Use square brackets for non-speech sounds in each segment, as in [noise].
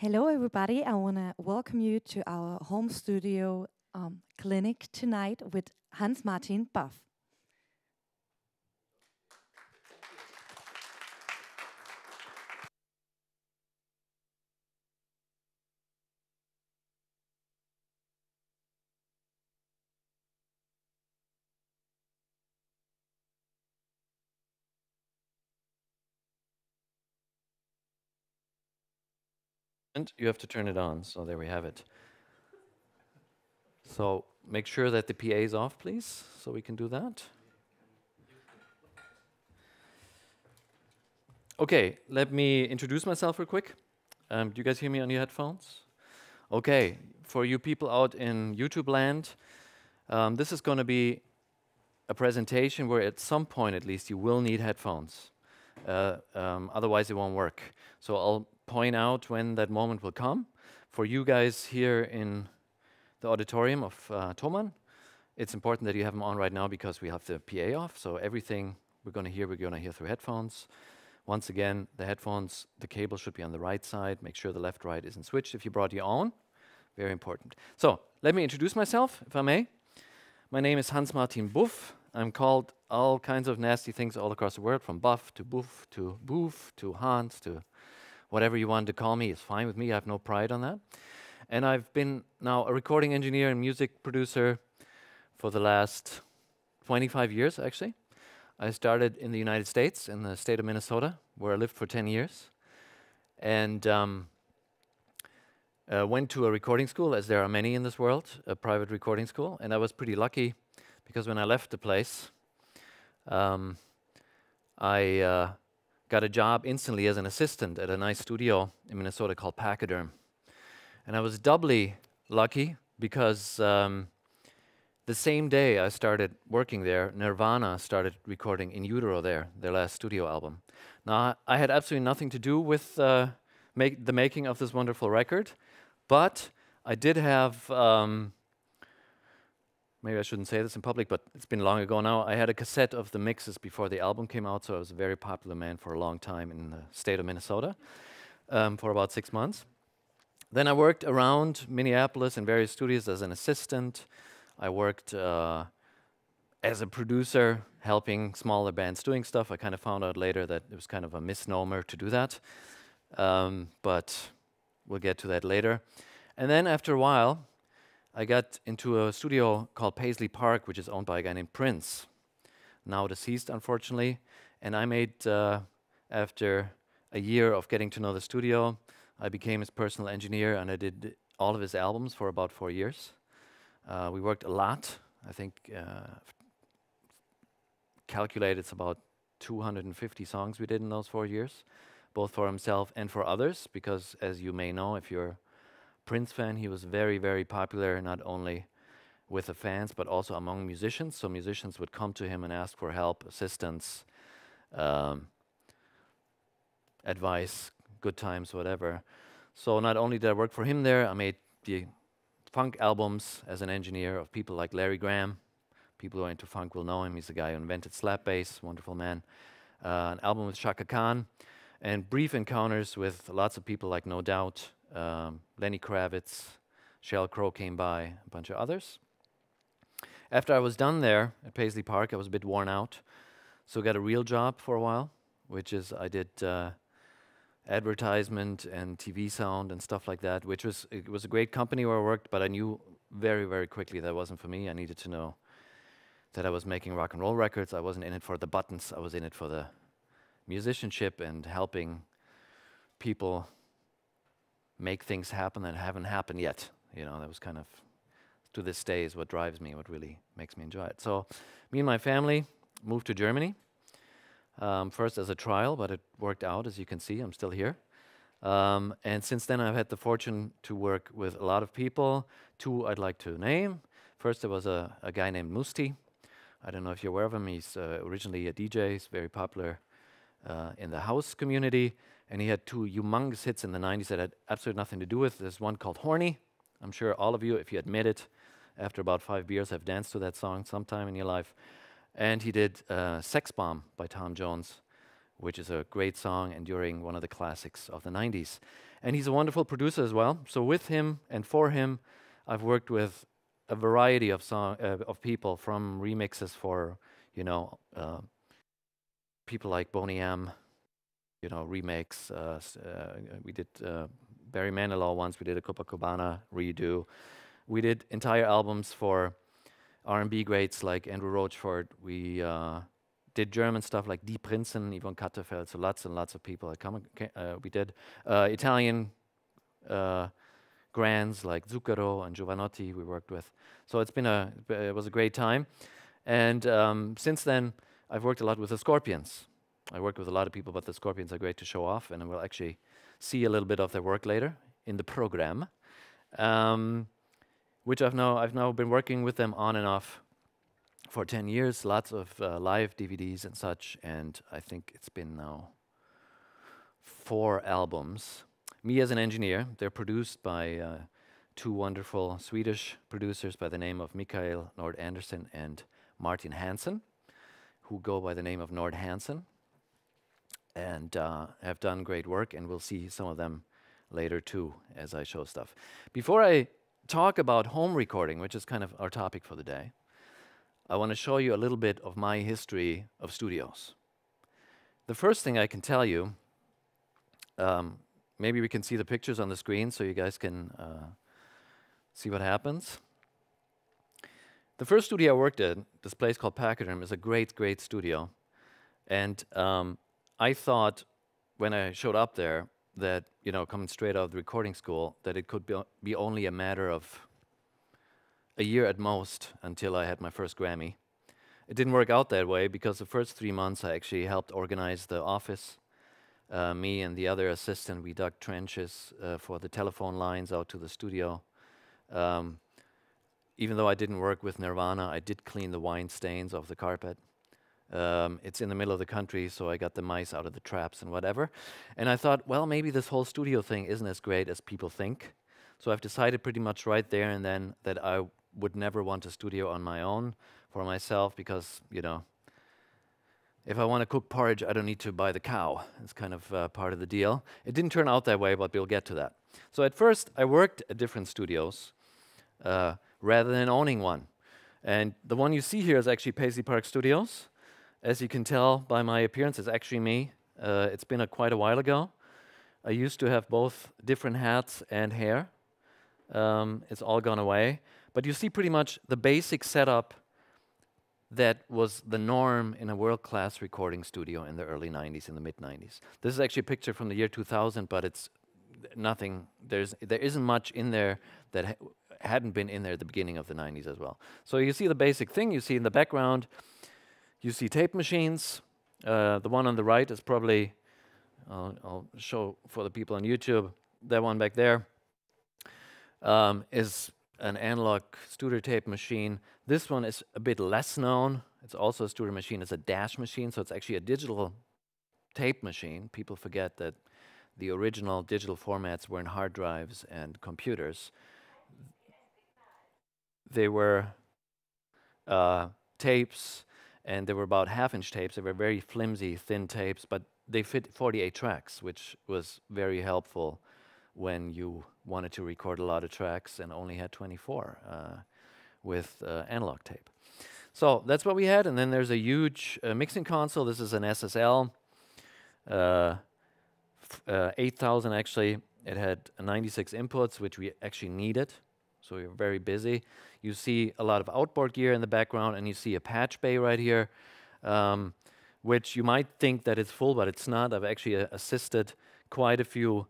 Hello, everybody. I want to welcome you to our home studio um, clinic tonight with Hans Martin Buff. You have to turn it on. So there we have it. So make sure that the PA is off, please, so we can do that. Okay, let me introduce myself real quick. Um, do you guys hear me on your headphones? Okay, for you people out in YouTube land, um, this is going to be a presentation where at some point at least you will need headphones. Uh, um, otherwise it won't work. So I'll point out when that moment will come. For you guys here in the auditorium of uh, Thomann, it's important that you have them on right now because we have the PA off. So everything we're going to hear, we're going to hear through headphones. Once again, the headphones, the cable should be on the right side. Make sure the left-right isn't switched if you brought your own. Very important. So let me introduce myself, if I may. My name is Hans-Martin Buff. I'm called all kinds of nasty things all across the world, from Buff to Buff to Boof to Hans to whatever you want to call me is fine with me. I have no pride on that. And I've been now a recording engineer and music producer for the last 25 years, actually. I started in the United States, in the state of Minnesota, where I lived for 10 years. And um, uh, went to a recording school, as there are many in this world, a private recording school. And I was pretty lucky because when I left the place, um, I uh, got a job instantly as an assistant at a nice studio in Minnesota called Pachyderm. And I was doubly lucky because um, the same day I started working there, Nirvana started recording In Utero there, their last studio album. Now, I had absolutely nothing to do with uh, make the making of this wonderful record, but I did have um, maybe I shouldn't say this in public, but it's been long ago now. I had a cassette of the mixes before the album came out, so I was a very popular man for a long time in the state of Minnesota um, for about six months. Then I worked around Minneapolis in various studios as an assistant. I worked uh, as a producer, helping smaller bands doing stuff. I kind of found out later that it was kind of a misnomer to do that, um, but we'll get to that later. And then after a while, I got into a studio called Paisley Park, which is owned by a guy named Prince, now deceased, unfortunately. And I made, uh, after a year of getting to know the studio, I became his personal engineer and I did all of his albums for about four years. Uh, we worked a lot. I think uh, calculated it's about 250 songs we did in those four years, both for himself and for others, because as you may know, if you're Prince fan. He was very, very popular, not only with the fans, but also among musicians. So musicians would come to him and ask for help, assistance, um, advice, good times, whatever. So not only did I work for him there, I made the funk albums as an engineer of people like Larry Graham. People who are into funk will know him. He's the guy who invented slap bass, wonderful man. Uh, an album with Chaka Khan, and brief encounters with lots of people like No Doubt, um, Lenny Kravitz, Sheryl Crow came by, a bunch of others. After I was done there at Paisley Park, I was a bit worn out, so got a real job for a while, which is I did uh, advertisement and TV sound and stuff like that, which was it was a great company where I worked, but I knew very very quickly that wasn't for me. I needed to know that I was making rock and roll records. I wasn't in it for the buttons. I was in it for the musicianship and helping people make things happen that haven't happened yet. You know, that was kind of, to this day, is what drives me, what really makes me enjoy it. So, me and my family moved to Germany, um, first as a trial, but it worked out, as you can see. I'm still here. Um, and since then, I've had the fortune to work with a lot of people. Two I'd like to name. First, there was a, a guy named Musti. I don't know if you're aware of him. He's uh, originally a DJ. He's very popular uh, in the house community and he had two humongous hits in the 90s that had absolutely nothing to do with. There's one called Horny. I'm sure all of you, if you admit it, after about five beers, have danced to that song sometime in your life. And he did uh, Sex Bomb by Tom Jones, which is a great song enduring one of the classics of the 90s. And he's a wonderful producer as well. So with him and for him, I've worked with a variety of song uh, of people from remixes for you know uh, people like Boney M, you know remakes. Uh, uh we did uh, Barry Manilow once. We did a Copacabana redo. We did entire albums for R&B greats like Andrew Roachford. We uh, did German stuff like Die Prinzen, Yvonne Catterfeld. So lots and lots of people. Come, we did Italian grands like Zucchero and Jovanotti we worked with. So it's been a, it was a great time. And um, since then, I've worked a lot with the Scorpions. I work with a lot of people, but the Scorpions are great to show off, and we'll actually see a little bit of their work later in the program, um, which I've now I've now been working with them on and off for 10 years, lots of uh, live DVDs and such, and I think it's been now four albums. Me as an engineer, they're produced by uh, two wonderful Swedish producers by the name of Mikael Nord Andersson and Martin Hansen, who go by the name of Nord Hansen and uh, have done great work, and we'll see some of them later too as I show stuff. Before I talk about home recording, which is kind of our topic for the day, I want to show you a little bit of my history of studios. The first thing I can tell you um, maybe we can see the pictures on the screen so you guys can uh, see what happens. The first studio I worked at, this place called Pachyderm, is a great, great studio. And um, I thought when I showed up there that, you know, coming straight out of the recording school, that it could be, be only a matter of a year at most until I had my first Grammy. It didn't work out that way because the first three months I actually helped organize the office uh, me and the other assistant, we dug trenches uh, for the telephone lines out to the studio. Um, even though I didn't work with Nirvana, I did clean the wine stains off the carpet. Um, it's in the middle of the country, so I got the mice out of the traps and whatever. And I thought, well, maybe this whole studio thing isn't as great as people think. So I've decided pretty much right there and then that I would never want a studio on my own for myself because, you know, if I want to cook porridge, I don't need to buy the cow. It's kind of uh, part of the deal. It didn't turn out that way, but we'll get to that. So at first, I worked at different studios uh, rather than owning one. And the one you see here is actually Paisley Park Studios. As you can tell by my appearance, it's actually me. Uh, it's been a quite a while ago. I used to have both different hats and hair. Um, it's all gone away. But you see pretty much the basic setup that was the norm in a world-class recording studio in the early 90s, in the mid-90s. This is actually a picture from the year 2000, but it's nothing, there's, there isn't much in there that ha hadn't been in there at the beginning of the 90s as well. So you see the basic thing, you see in the background, you see tape machines. Uh, the one on the right is probably, uh, I'll show for the people on YouTube, that one back there um, is an analog Studer tape machine. This one is a bit less known. It's also a Studer machine. It's a dash machine, so it's actually a digital tape machine. People forget that the original digital formats were in hard drives and computers. They were uh, tapes, and they were about half-inch tapes. They were very flimsy, thin tapes, but they fit 48 tracks, which was very helpful when you wanted to record a lot of tracks and only had 24 uh, with uh, analog tape. So that's what we had, and then there's a huge uh, mixing console. This is an SSL, uh, uh, 8000 actually. It had 96 inputs, which we actually needed, so were very busy. You see a lot of outboard gear in the background, and you see a patch bay right here, um, which you might think that it's full, but it's not. I've actually uh, assisted quite a few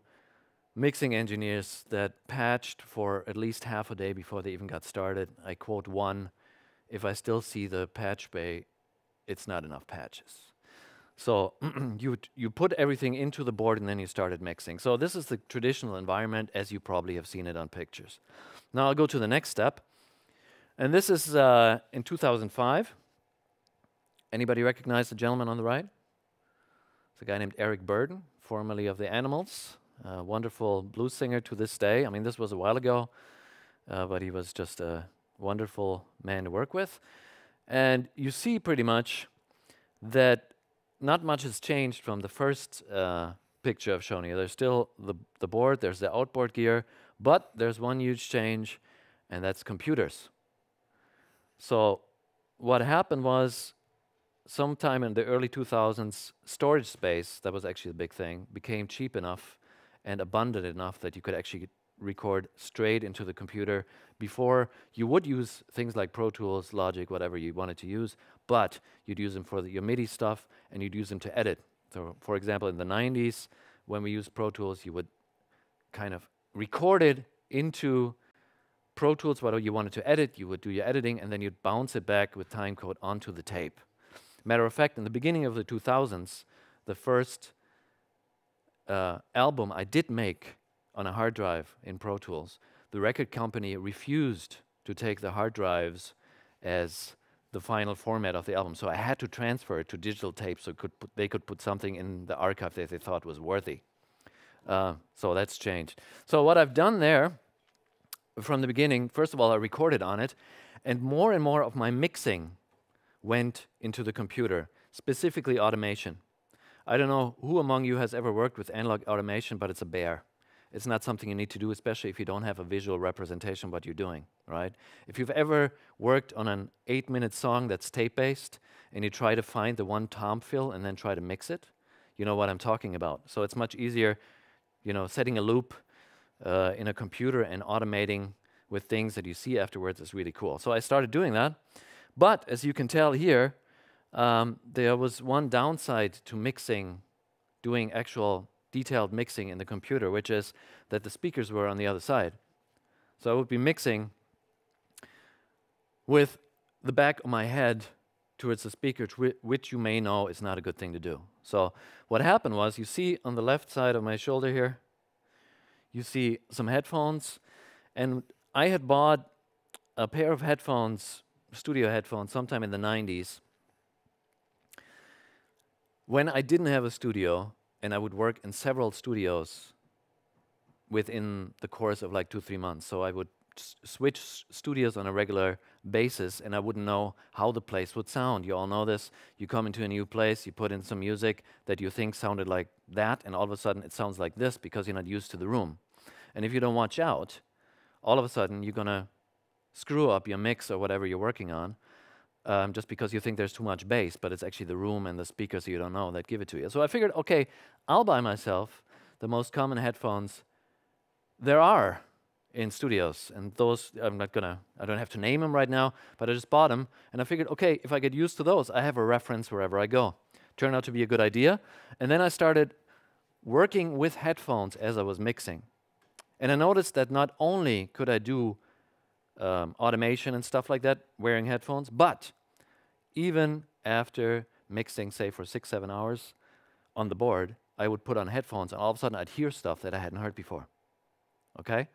mixing engineers that patched for at least half a day before they even got started. I quote one, if I still see the patch bay, it's not enough patches. So [clears throat] you, you put everything into the board and then you started mixing. So this is the traditional environment as you probably have seen it on pictures. Now I'll go to the next step. And this is uh, in 2005. Anybody recognize the gentleman on the right? It's a guy named Eric Burdon, formerly of the Animals a wonderful blues singer to this day. I mean, this was a while ago, uh, but he was just a wonderful man to work with. And you see pretty much that not much has changed from the first uh, picture I've shown you. There's still the, the board, there's the outboard gear, but there's one huge change, and that's computers. So what happened was sometime in the early 2000s, storage space, that was actually the big thing, became cheap enough and abundant enough that you could actually record straight into the computer. Before, you would use things like Pro Tools, Logic, whatever you wanted to use, but you'd use them for the, your MIDI stuff and you'd use them to edit. So, for example, in the 90s, when we used Pro Tools, you would kind of record it into Pro Tools, whatever you wanted to edit, you would do your editing, and then you'd bounce it back with timecode onto the tape. Matter of fact, in the beginning of the 2000s, the first uh, album I did make on a hard drive in Pro Tools, the record company refused to take the hard drives as the final format of the album. So I had to transfer it to digital tape so could they could put something in the archive that they thought was worthy. Uh, so that's changed. So what I've done there from the beginning, first of all, I recorded on it, and more and more of my mixing went into the computer, specifically automation. I don't know who among you has ever worked with analog automation, but it's a bear. It's not something you need to do, especially if you don't have a visual representation of what you're doing, right? If you've ever worked on an eight minute song that's tape based and you try to find the one tom fill and then try to mix it, you know what I'm talking about. So it's much easier, you know, setting a loop uh, in a computer and automating with things that you see afterwards is really cool. So I started doing that. But as you can tell here, um, there was one downside to mixing, doing actual detailed mixing in the computer, which is that the speakers were on the other side. So I would be mixing with the back of my head towards the speaker, which you may know is not a good thing to do. So what happened was, you see on the left side of my shoulder here, you see some headphones, and I had bought a pair of headphones, studio headphones, sometime in the 90s. When I didn't have a studio, and I would work in several studios within the course of like two, three months. So I would switch studios on a regular basis and I wouldn't know how the place would sound. You all know this. You come into a new place, you put in some music that you think sounded like that, and all of a sudden it sounds like this because you're not used to the room. And if you don't watch out, all of a sudden you're going to screw up your mix or whatever you're working on um, just because you think there's too much bass, but it's actually the room and the speakers you don't know that give it to you. So I figured, okay, I'll buy myself the most common headphones there are in studios. And those, I'm not gonna, I don't have to name them right now, but I just bought them. And I figured, okay, if I get used to those, I have a reference wherever I go. Turned out to be a good idea. And then I started working with headphones as I was mixing. And I noticed that not only could I do um, automation and stuff like that wearing headphones. But even after mixing, say, for six, seven hours on the board, I would put on headphones and all of a sudden I'd hear stuff that I hadn't heard before. Okay?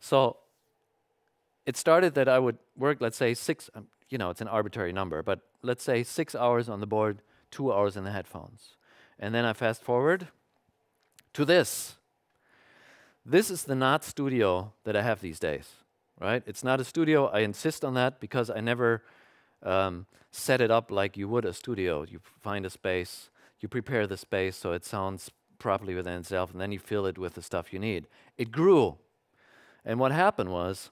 So it started that I would work, let's say, six, um, you know, it's an arbitrary number, but let's say six hours on the board, two hours in the headphones. And then I fast forward to this. This is the Naht Studio that I have these days right? It's not a studio. I insist on that because I never um, set it up like you would a studio. You find a space, you prepare the space so it sounds properly within itself, and then you fill it with the stuff you need. It grew. And what happened was,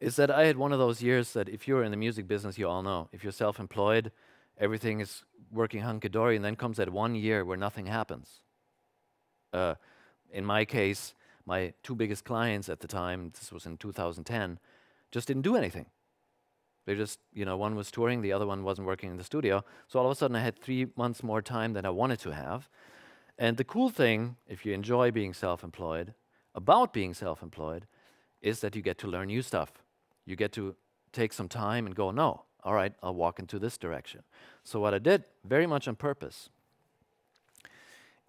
is that I had one of those years that if you're in the music business, you all know. If you're self employed, everything is working hunky dory, and then comes that one year where nothing happens. Uh, in my case, my two biggest clients at the time, this was in 2010, just didn't do anything. They just, you know, one was touring, the other one wasn't working in the studio. So all of a sudden I had three months more time than I wanted to have. And the cool thing, if you enjoy being self employed, about being self employed, is that you get to learn new stuff. You get to take some time and go, no, all right, I'll walk into this direction. So what I did, very much on purpose,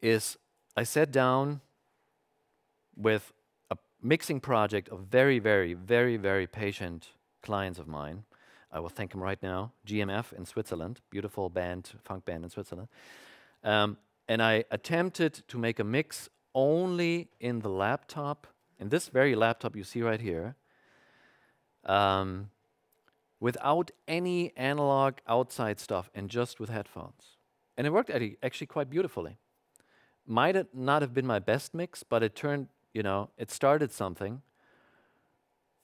is I sat down with a mixing project of very, very, very, very patient clients of mine. I will thank them right now. GMF in Switzerland, beautiful band, funk band in Switzerland. Um, and I attempted to make a mix only in the laptop, in this very laptop you see right here, um, without any analog outside stuff and just with headphones. and it worked actually quite beautifully. Might not have been my best mix, but it turned, you know, it started something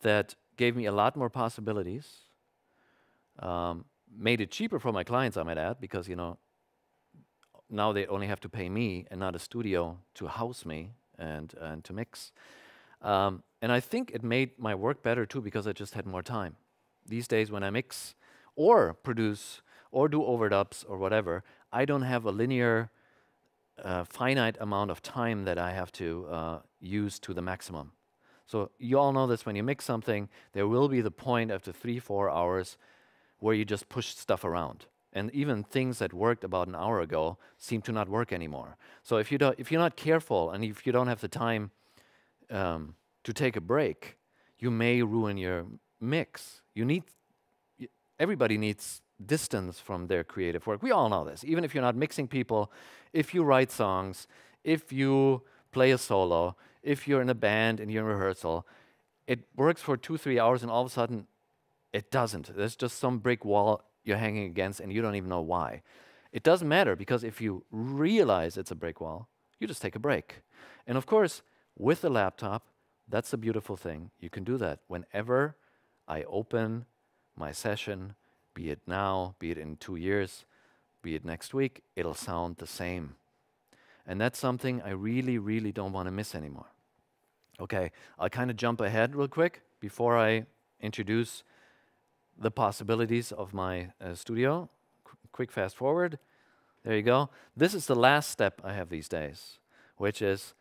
that gave me a lot more possibilities, um, made it cheaper for my clients, I might add, because, you know, now they only have to pay me and not a studio to house me and, and to mix. Um, and I think it made my work better too because I just had more time. These days, when I mix or produce or do overdubs or whatever, I don't have a linear, uh, finite amount of time that I have to uh, use to the maximum. So you all know this when you mix something, there will be the point after three, four hours where you just push stuff around. And even things that worked about an hour ago seem to not work anymore. So if, you don't, if you're not careful and if you don't have the time um, to take a break, you may ruin your mix. You need, everybody needs distance from their creative work. We all know this. Even if you're not mixing people, if you write songs, if you play a solo, if you're in a band and you're in rehearsal, it works for two, three hours and all of a sudden it doesn't. There's just some brick wall you're hanging against and you don't even know why. It doesn't matter because if you realize it's a brick wall, you just take a break. And of course, with the laptop, that's the beautiful thing. You can do that whenever I open my session, be it now, be it in two years, be it next week, it'll sound the same. And that's something I really, really don't want to miss anymore. Okay, I'll kind of jump ahead real quick before I introduce the possibilities of my uh, studio. Qu quick fast forward. There you go. This is the last step I have these days, which is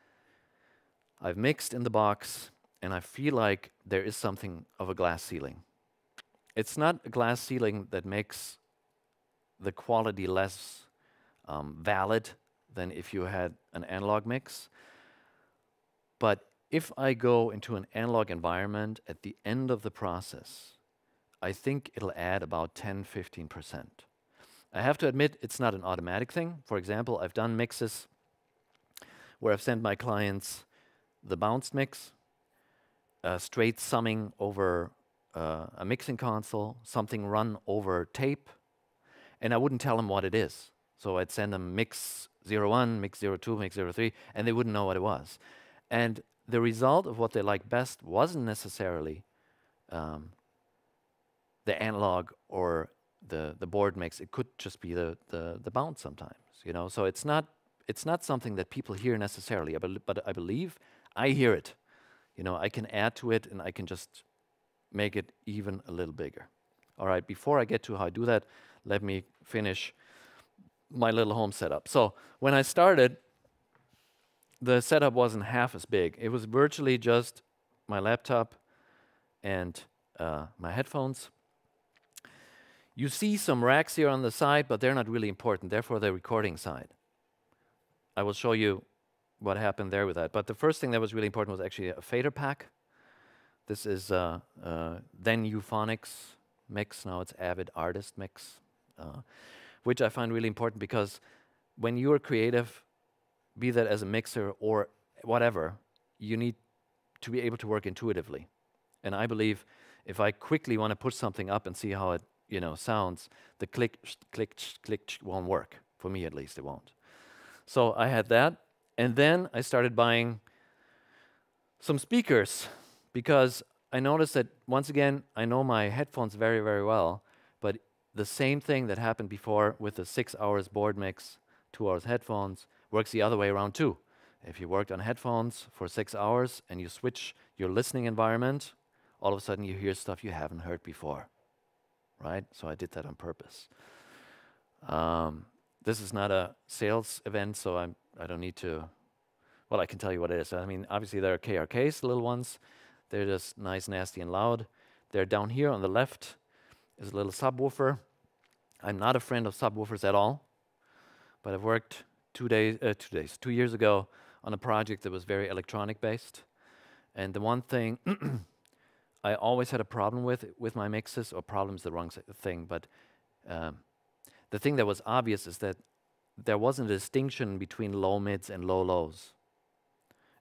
I've mixed in the box and I feel like there is something of a glass ceiling. It's not a glass ceiling that makes the quality less um, valid than if you had an analog mix. But if I go into an analog environment at the end of the process, I think it'll add about 10 15%. I have to admit, it's not an automatic thing. For example, I've done mixes where I've sent my clients the bounced mix, uh, straight summing over uh, a mixing console, something run over tape, and I wouldn't tell them what it is. So I'd send them mix 01, mix 02, mix 03, and they wouldn't know what it was. And the result of what they liked best wasn't necessarily um, the analog or the the board mix. It could just be the the, the bounce sometimes, you know. So it's not it's not something that people hear necessarily, but I believe I hear it. You know, I can add to it and I can just make it even a little bigger. All right, before I get to how I do that, let me finish my little home setup. So when I started, the setup wasn't half as big. It was virtually just my laptop and uh, my headphones you see some racks here on the side, but they're not really important. They're for the recording side. I will show you what happened there with that. But the first thing that was really important was actually a fader pack. This is uh, uh, then Euphonix mix. Now it's Avid Artist mix, uh, which I find really important because when you're creative, be that as a mixer or whatever, you need to be able to work intuitively. And I believe if I quickly want to put something up and see how it you know, sounds, the click, click, click won't work. For me, at least, it won't. So I had that. And then I started buying some speakers because I noticed that, once again, I know my headphones very, very well, but the same thing that happened before with the six hours board mix, two hours headphones, works the other way around too. If you worked on headphones for six hours and you switch your listening environment, all of a sudden you hear stuff you haven't heard before right? So I did that on purpose. Um, this is not a sales event, so I'm, I don't need to. Well, I can tell you what it is. I mean, obviously there are KRKs, little ones. They're just nice, nasty, and loud. They're down here on the left is a little subwoofer. I'm not a friend of subwoofers at all, but I've worked two days, uh, two days, two years ago on a project that was very electronic based. And the one thing [clears throat] I always had a problem with with my mixes, or problems the wrong thing, but um, the thing that was obvious is that there wasn't a distinction between low mids and low lows.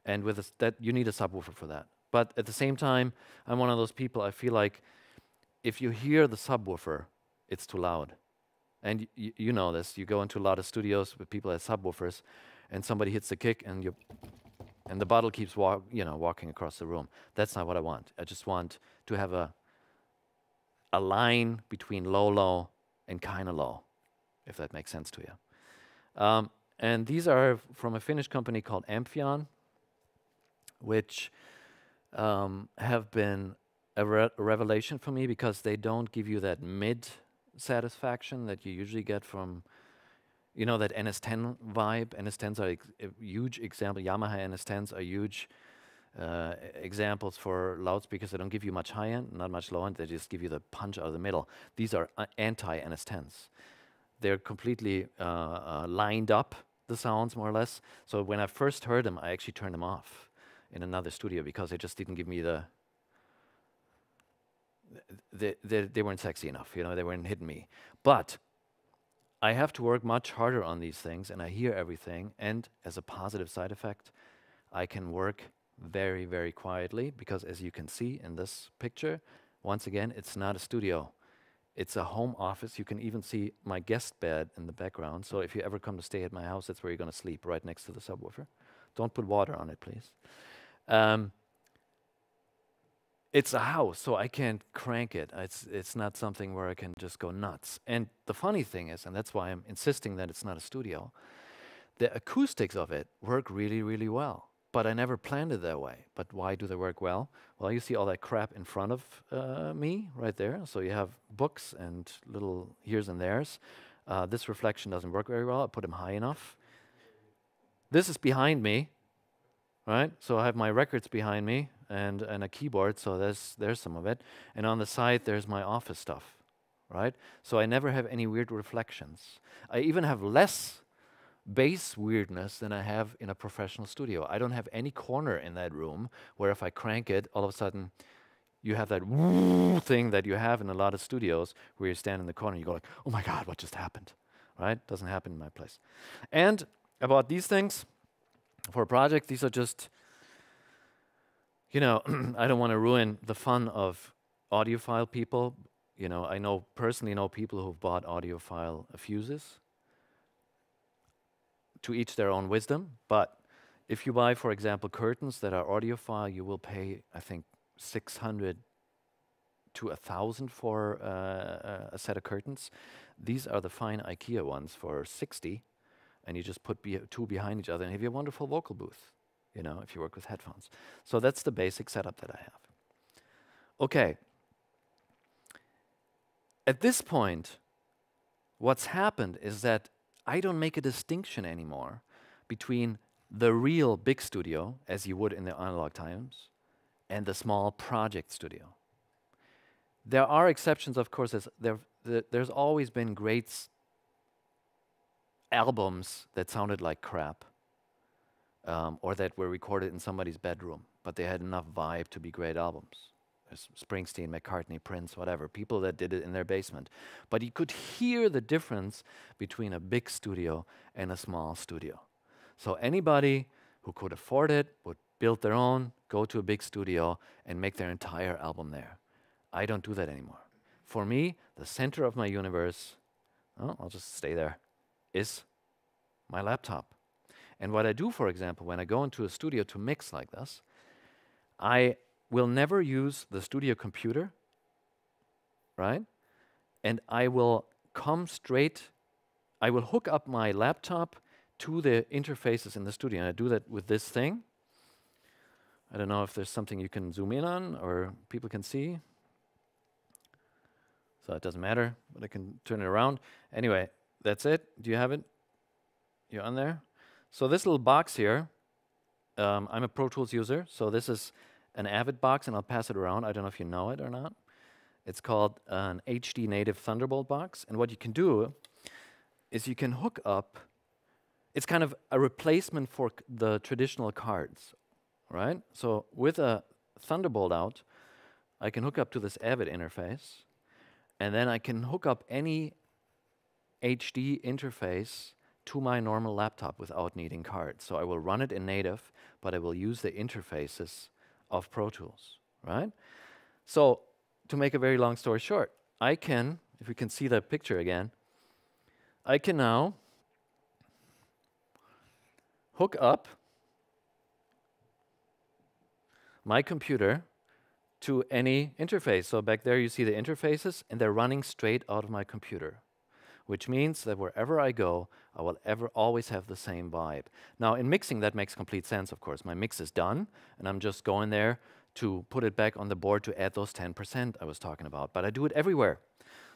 And with that, you need a subwoofer for that. But at the same time, I'm one of those people. I feel like if you hear the subwoofer, it's too loud, And you know this. You go into a lot of studios with people as subwoofers, and somebody hits the kick, and you and the bottle keeps walk, you know, walking across the room. That's not what I want. I just want to have a a line between low, low, and kind of low, if that makes sense to you. Um, and these are from a Finnish company called Amphion, which um, have been a re- revelation for me because they don't give you that mid satisfaction that you usually get from, you know, that NS10 vibe. NS10s are ex- a huge example. Yamaha NS10s are huge uh, examples for loudspeakers. They don't give you much high end, not much low end. They just give you the punch out of the middle. These are uh, anti NS10s. They're completely uh, uh, lined up the sounds more or less. So when I first heard them, I actually turned them off in another studio because they just didn't give me the they, they, they weren't sexy enough, you know, they weren't hitting me. But I have to work much harder on these things and I hear everything. And as a positive side effect, I can work very, very quietly because as you can see in this picture, once again, it's not a studio. It's a home office. You can even see my guest bed in the background. So if you ever come to stay at my house, that's where you're going to sleep, right next to the subwoofer. Don't put water on it, please. Um, it's a house, so I can't crank it. It's it's not something where I can just go nuts. And the funny thing is, and that's why I'm insisting that it's not a studio, the acoustics of it work really, really well. But I never planned it that way. But why do they work well? Well, you see all that crap in front of uh, me right there. So you have books and little here's and there's. Uh, this reflection doesn't work very well. I put them high enough. This is behind me, right? So I have my records behind me and, and a keyboard, so there's, there's some of it. And on the side, there's my office stuff, right? So I never have any weird reflections. I even have less bass weirdness than I have in a professional studio. I don't have any corner in that room where if I crank it, all of a sudden you have that [laughs] thing that you have in a lot of studios where you stand in the corner and you go like, oh my God, what just happened? Right? Doesn't happen in my place. And about these things, for a project, these are just you know, [clears throat] I don't want to ruin the fun of audiophile people. You know, I know personally know people who've bought audiophile fuses. To each their own wisdom, but if you buy, for example, curtains that are audiophile, you will pay, I think, 600 to a thousand for uh, a set of curtains. These are the fine IKEA ones for 60, and you just put be two behind each other and have your wonderful vocal booth you know, if you work with headphones. So that's the basic setup that I have. Okay. At this point, what's happened is that I don't make a distinction anymore between the real big studio, as you would in the analog times, and the small project studio. There are exceptions, of course, there, there's always been great albums that sounded like crap um, or that were recorded in somebody's bedroom, but they had enough vibe to be great albums. There's Springsteen, McCartney, Prince, whatever, people that did it in their basement. But you could hear the difference between a big studio and a small studio. So anybody who could afford it would build their own, go to a big studio, and make their entire album there. I don't do that anymore. For me, the center of my universe, oh, I'll just stay there, is my laptop. And what I do, for example, when I go into a studio to mix like this, I will never use the studio computer, right? And I will come straight, I will hook up my laptop to the interfaces in the studio. And I do that with this thing. I don't know if there's something you can zoom in on or people can see. So it doesn't matter, but I can turn it around. Anyway, that's it. Do you have it? You're on there? So this little box here, um, I'm a Pro Tools user, so this is an Avid box, and I'll pass it around. I don't know if you know it or not. It's called an HD native Thunderbolt box, and what you can do is you can hook up, it's kind of a replacement for the traditional cards, right? So with a Thunderbolt out, I can hook up to this Avid interface, and then I can hook up any HD interface to my normal laptop without needing cards. So I will run it in native, but I will use the interfaces of Pro Tools, right? So to make a very long story short, I can, if we can see that picture again, I can now hook up my computer to any interface. So back there you see the interfaces and they're running straight out of my computer, which means that wherever I go, I will ever always have the same vibe. Now in mixing that makes complete sense of course. My mix is done and I'm just going there to put it back on the board to add those 10% I was talking about. But I do it everywhere.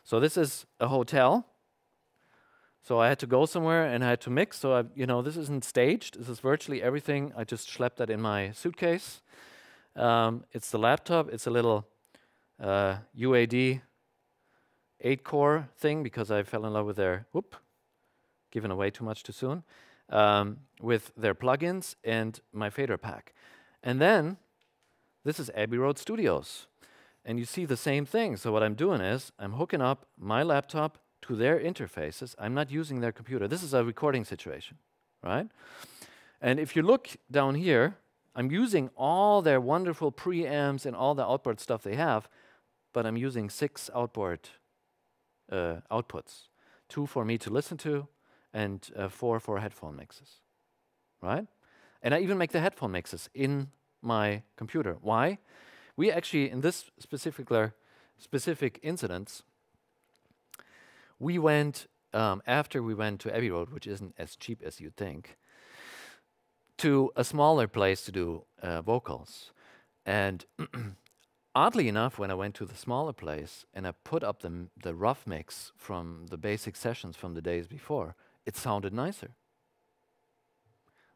So this is a hotel. So I had to go somewhere and I had to mix. So I, you know, this isn't staged. This is virtually everything. I just schlepped that in my suitcase. Um, it's the laptop. It's a little uh, UAD 8-core thing because I fell in love with their, whoop, given away too much too soon, um, with their plugins and my fader pack. And then this is Abbey Road Studios. And you see the same thing. So what I'm doing is I'm hooking up my laptop to their interfaces. I'm not using their computer. This is a recording situation, right? And if you look down here, I'm using all their wonderful preamps and all the outboard stuff they have, but I'm using six outboard outputs. Two for me to listen to and uh, four for headphone mixes, right? And I even make the headphone mixes in my computer. Why? We actually, in this specific, specific incident, we went, um, after we went to Abbey Road, which isn't as cheap as you'd think, to a smaller place to do uh, vocals. And [clears throat] oddly enough, when I went to the smaller place and I put up the, the rough mix from the basic sessions from the days before, it sounded nicer.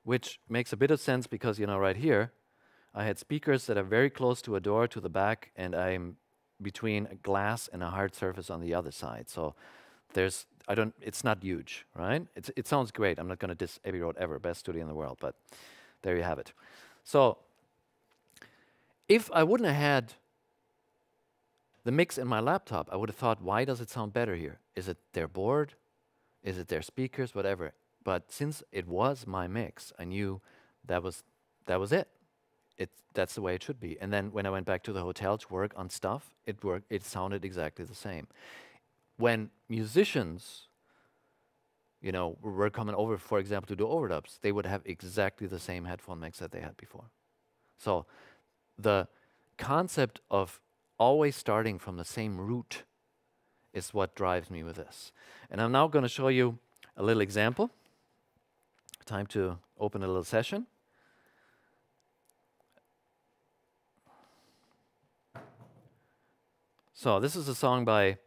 Which makes a bit of sense because, you know, right here, I had speakers that are very close to a door to the back, and I'm between a glass and a hard surface on the other side. So there's, I don't, it's not huge, right? It's, it sounds great. I'm not going to diss Abbey Road ever, best studio in the world, but there you have it. So if I wouldn't have had the mix in my laptop, I would have thought, why does it sound better here? Is it their board? Is it their speakers? Whatever. But since it was my mix, I knew that was that was it it that's the way it should be. And then when I went back to the hotel to work on stuff, it worked. It sounded exactly the same. When musicians, you know, were coming over, for example, to do overdubs, they would have exactly the same headphone mix that they had before. So, the concept of always starting from the same root is what drives me with this. And I'm now going to show you a little example. Time to open a little session. So this is a song by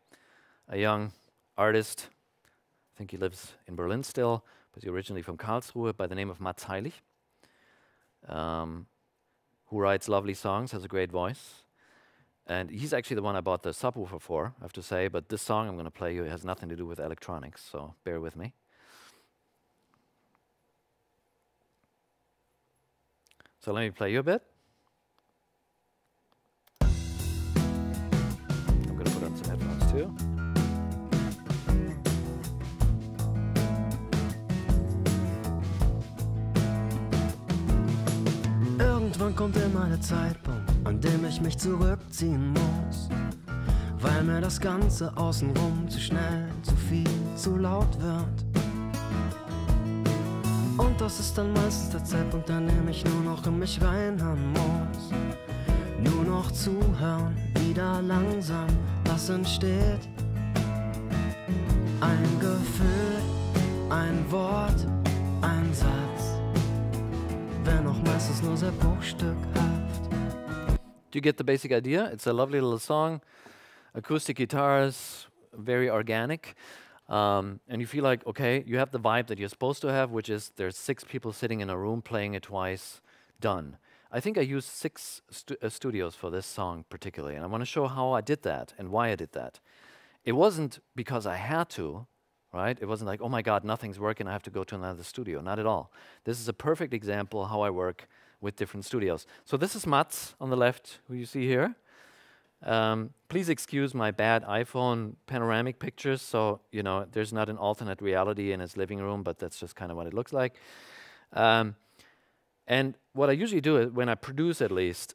a young artist. I think he lives in Berlin still, but he's originally from Karlsruhe by the name of Mats Heilig, um, who writes lovely songs, has a great voice. And he's actually the one I bought the subwoofer for, I have to say, but this song I'm going to play you has nothing to do with electronics, so bear with me. So let me play you a bit. too. Kommt immer der Zeitpunkt, an dem ich mich zurückziehen muss. Weil mir das Ganze außenrum zu schnell, zu viel, zu laut wird. Und das ist dann meistens der Zeitpunkt, an dem ich nur noch in mich reinhören muss. Nur noch zuhören, wieder langsam was entsteht. Ein Gefühl, ein Wort, ein Satz, wenn auch meistens nur sehr bruchstückhaft. Do you get the basic idea? It's a lovely little song, acoustic guitars, very organic. Um, and you feel like, okay, you have the vibe that you're supposed to have, which is there's six people sitting in a room playing it twice, done. I think I used six stu uh, studios for this song particularly, and I want to show how I did that and why I did that. It wasn't because I had to, right? It wasn't like, oh my God, nothing's working, I have to go to another studio. Not at all. This is a perfect example how I work with different studios. So this is Mats on the left, who you see here. Um, please excuse my bad iPhone panoramic pictures. So, you know, there's not an alternate reality in his living room, but that's just kind of what it looks like. Um, and what I usually do is when I produce at least,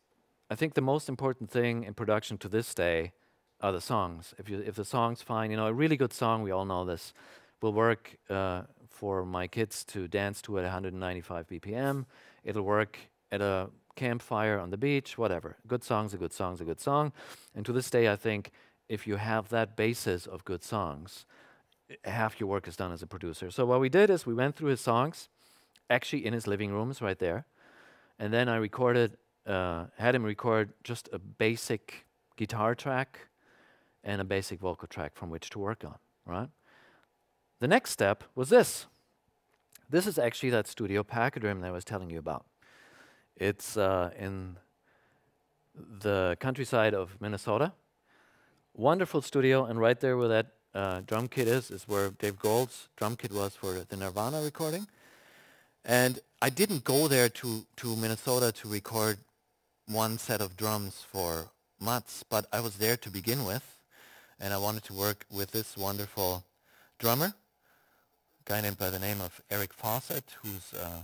I think the most important thing in production to this day are the songs. If, you, if the song's fine, you know, a really good song, we all know this, will work uh, for my kids to dance to at 195 BPM. It'll work at a campfire on the beach, whatever. Good song's a good song's a good song. And to this day, I think if you have that basis of good songs, half your work is done as a producer. So what we did is we went through his songs, actually in his living rooms right there, and then I recorded, uh, had him record just a basic guitar track and a basic vocal track from which to work on, right? The next step was this. This is actually that studio pachyderm that I was telling you about. It's uh, in the countryside of Minnesota. Wonderful studio, and right there where that uh, drum kit is, is where Dave Grohl's drum kit was for the Nirvana recording. And I didn't go there to, to Minnesota to record one set of drums for months, but I was there to begin with, and I wanted to work with this wonderful drummer, a guy named by the name of Eric Fawcett, who's uh,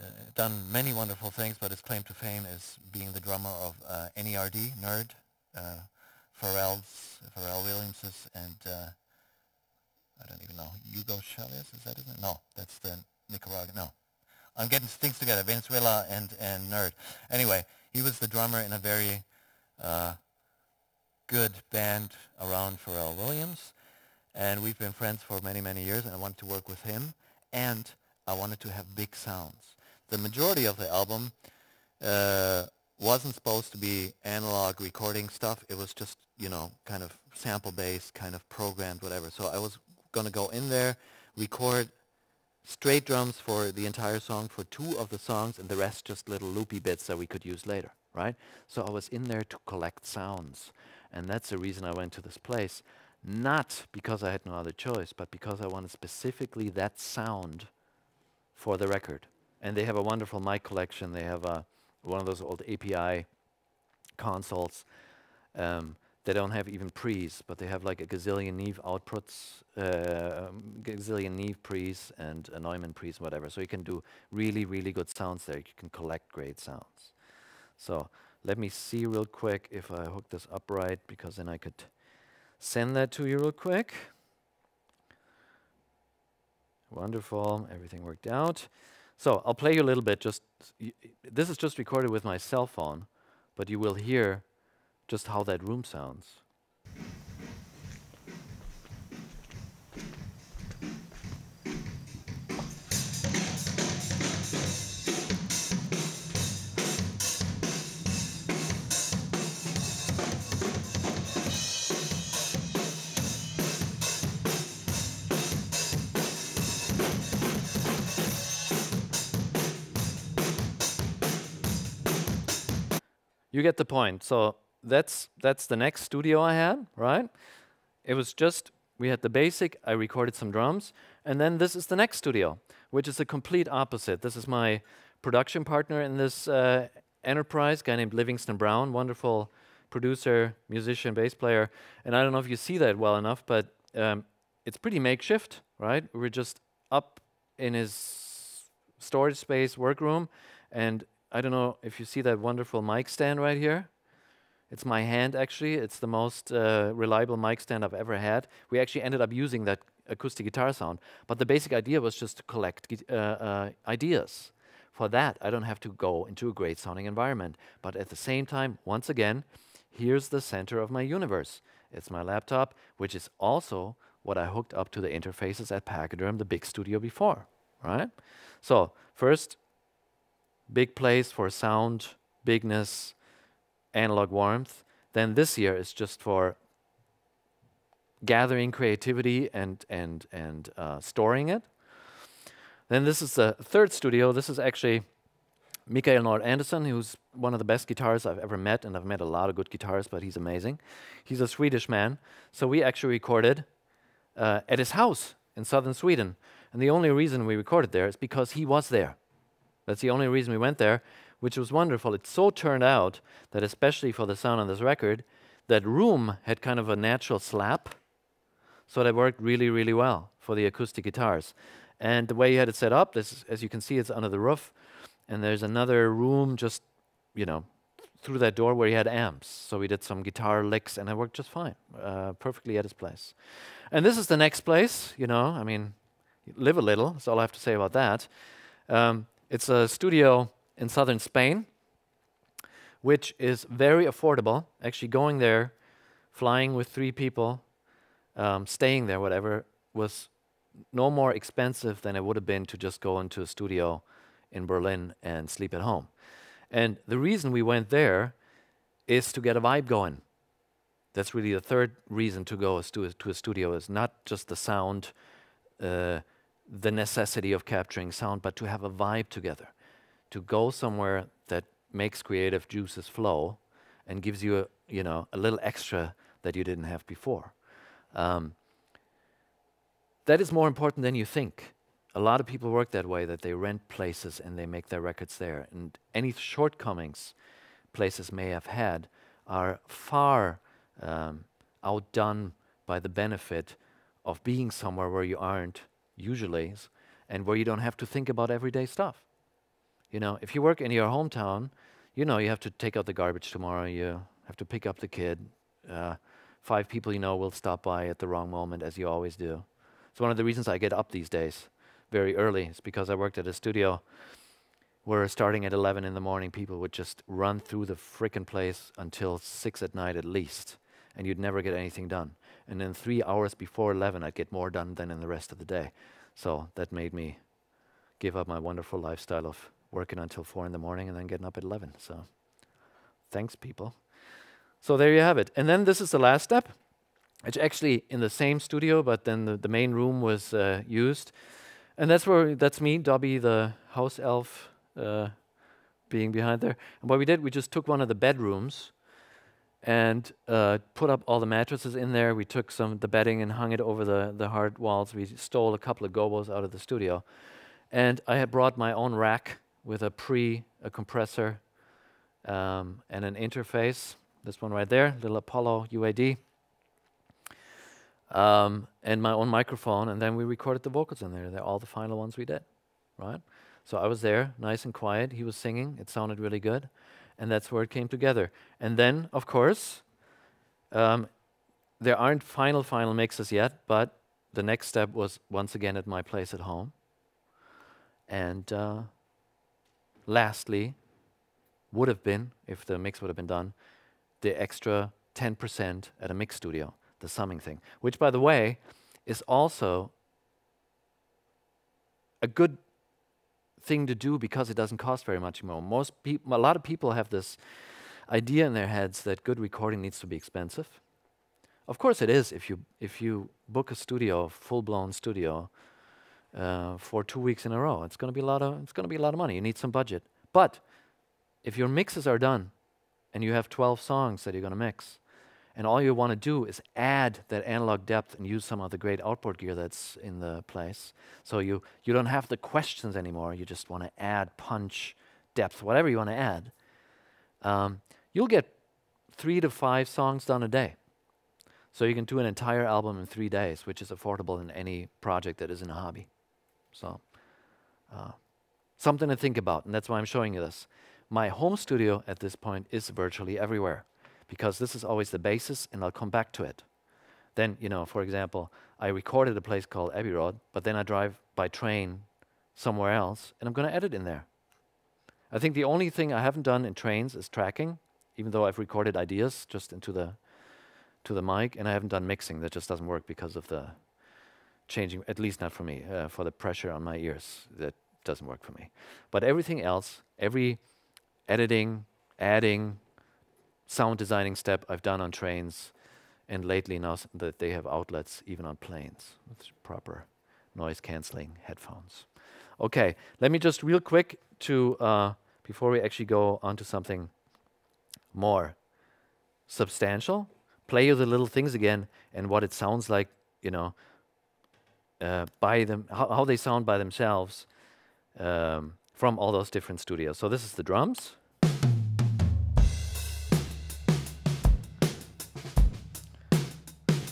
uh, done many wonderful things, but his claim to fame is being the drummer of uh, NERD, Nerd, uh, Pharrell's, Pharrell Williams's, and uh, I don't even know, Hugo Chavez, is that his name? No, that's the Nicaraguan, no. I'm getting things together, Venezuela and, and Nerd. Anyway, he was the drummer in a very uh, good band around Pharrell Williams, and we've been friends for many, many years, and I wanted to work with him, and I wanted to have big sounds. The majority of the album uh, wasn't supposed to be analog recording stuff. It was just, you know, kind of sample-based, kind of programmed, whatever. So I was going to go in there, record straight drums for the entire song for two of the songs, and the rest just little loopy bits that we could use later, right? So I was in there to collect sounds. And that's the reason I went to this place. Not because I had no other choice, but because I wanted specifically that sound for the record. And they have a wonderful mic collection. They have a one of those old API consoles. Um, they don't have even pre's, but they have like a gazillion Neve outputs, uh, gazillion Neve pre's and a Neumann pre's, whatever. So you can do really, really good sounds there. You can collect great sounds. So let me see real quick if I hook this up right, because then I could send that to you real quick. Wonderful, everything worked out. So I'll play you a little bit. Just this is just recorded with my cell phone, but you will hear just how that room sounds. You get the point. So that's that's the next studio I had, right? It was just we had the basic, I recorded some drums, and then this is the next studio, which is the complete opposite. This is my production partner in this uh, enterprise, guy named Livingston Brown, wonderful producer, musician, bass player. And I don't know if you see that well enough, but um, it's pretty makeshift, right? We're just up in his storage space workroom, and I don't know if you see that wonderful mic stand right here. It's my hand, actually. It's the most uh, reliable mic stand I've ever had. We actually ended up using that acoustic guitar sound. But the basic idea was just to collect uh, uh, ideas. For that, I don't have to go into a great sounding environment. But at the same time, once again, here's the center of my universe. It's my laptop, which is also what I hooked up to the interfaces at Pachyderm, the big studio before, right? So first, big place for sound, bigness, analog warmth. Then this year is just for gathering creativity and, and, and uh, storing it. Then this is the third studio. This is actually Mikael Nord Andersson, who's one of the best guitarists I've ever met, and I've met a lot of good guitarists, but he's amazing. He's a Swedish man. So we actually recorded uh, at his house in southern Sweden. And the only reason we recorded there is because he was there. That's the only reason we went there, which was wonderful. It so turned out that, especially for the sound on this record, that room had kind of a natural slap, so that worked really, really well for the acoustic guitars. And the way you had it set up, this, as you can see, it's under the roof, and there's another room just, you know, through that door where he had amps. So we did some guitar licks, and it worked just fine, uh, perfectly at his place. And this is the next place. You know, I mean, live a little. That's all I have to say about that. Um, it's a studio in southern Spain, which is very affordable. Actually, going there, flying with three people, um, staying there, whatever, was no more expensive than it would have been to just go into a studio in Berlin and sleep at home. And the reason we went there is to get a vibe going. That's really the third reason to go to a, to a studio is not just the sound, uh, the necessity of capturing sound, but to have a vibe together, to go somewhere that makes creative juices flow and gives you a, you know a little extra that you didn't have before. Um, that is more important than you think. A lot of people work that way, that they rent places and they make their records there. And any shortcomings places may have had are far um, outdone by the benefit of being somewhere where you aren't usually and where you don't have to think about everyday stuff. You know, if you work in your hometown, you know you have to take out the garbage tomorrow, you have to pick up the kid. Uh, five people you know will stop by at the wrong moment, as you always do. It's one of the reasons I get up these days very early. It's because I worked at a studio where starting at 11 in the morning, people would just run through the frickin' place until 6 at night at least, and you'd never get anything done. And then three hours before 11, I'd get more done than in the rest of the day. So that made me give up my wonderful lifestyle of working until 4 in the morning and then getting up at 11. So thanks, people. So there you have it. And then this is the last step. It's actually in the same studio, but then the, the main room was uh, used. And that's where, that's me, Dobby, the house elf, uh, being behind there. And what we did, we just took one of the bedrooms and uh, put up all the mattresses in there. We took some the bedding and hung it over the, the hard walls. We stole a couple of gobos out of the studio. And I had brought my own rack with a pre, a compressor, um, and an interface. This one right there, little Apollo UAD um, and my own microphone, and then we recorded the vocals in there. They're all the final ones we did, right? So I was there, nice and quiet. He was singing. It sounded really good, and that's where it came together. And then, of course, um, there aren't final final mixes yet, but the next step was once again at my place at home. And uh, lastly, would have been if the mix would have been done, the extra 10% at a mix studio the summing thing, which, by the way, is also a good thing to do because it doesn't cost very much more. Most people, a lot of people have this idea in their heads that good recording needs to be expensive. Of course, it is if you if you book a studio, full-blown studio, uh, for two weeks in a row. It's going to be a lot of it's going to be a lot of money. You need some budget. But if your mixes are done, and you have 12 songs that you're going to mix, and all you want to do is add that analog depth and use some of the great outboard gear that's in the place. So you, you don't have the questions anymore. You just want to add punch, depth, whatever you want to add. Um, you'll get three to five songs done a day. So you can do an entire album in three days, which is affordable in any project that is in a hobby. So uh, something to think about, and that's why I'm showing you this. My home studio at this point is virtually everywhere because this is always the basis and I'll come back to it. Then, you know, for example, I recorded a place called Abbey Road, but then I drive by train somewhere else and I'm going to edit in there. I think the only thing I haven't done in trains is tracking, even though I've recorded ideas just into the to the mic, and I haven't done mixing. That just doesn't work because of the changing. At least not for me. Uh, for the pressure on my ears, that doesn't work for me. But everything else, every editing, adding, sound designing step I've done on trains, and lately now that they have outlets even on planes with proper noise canceling headphones. Okay, let me just real quick to uh, before we actually go on to something more substantial, play you the little things again and what it sounds like, you know, uh, by them, how, how, they sound by themselves um, from all those different studios. So this is the drums.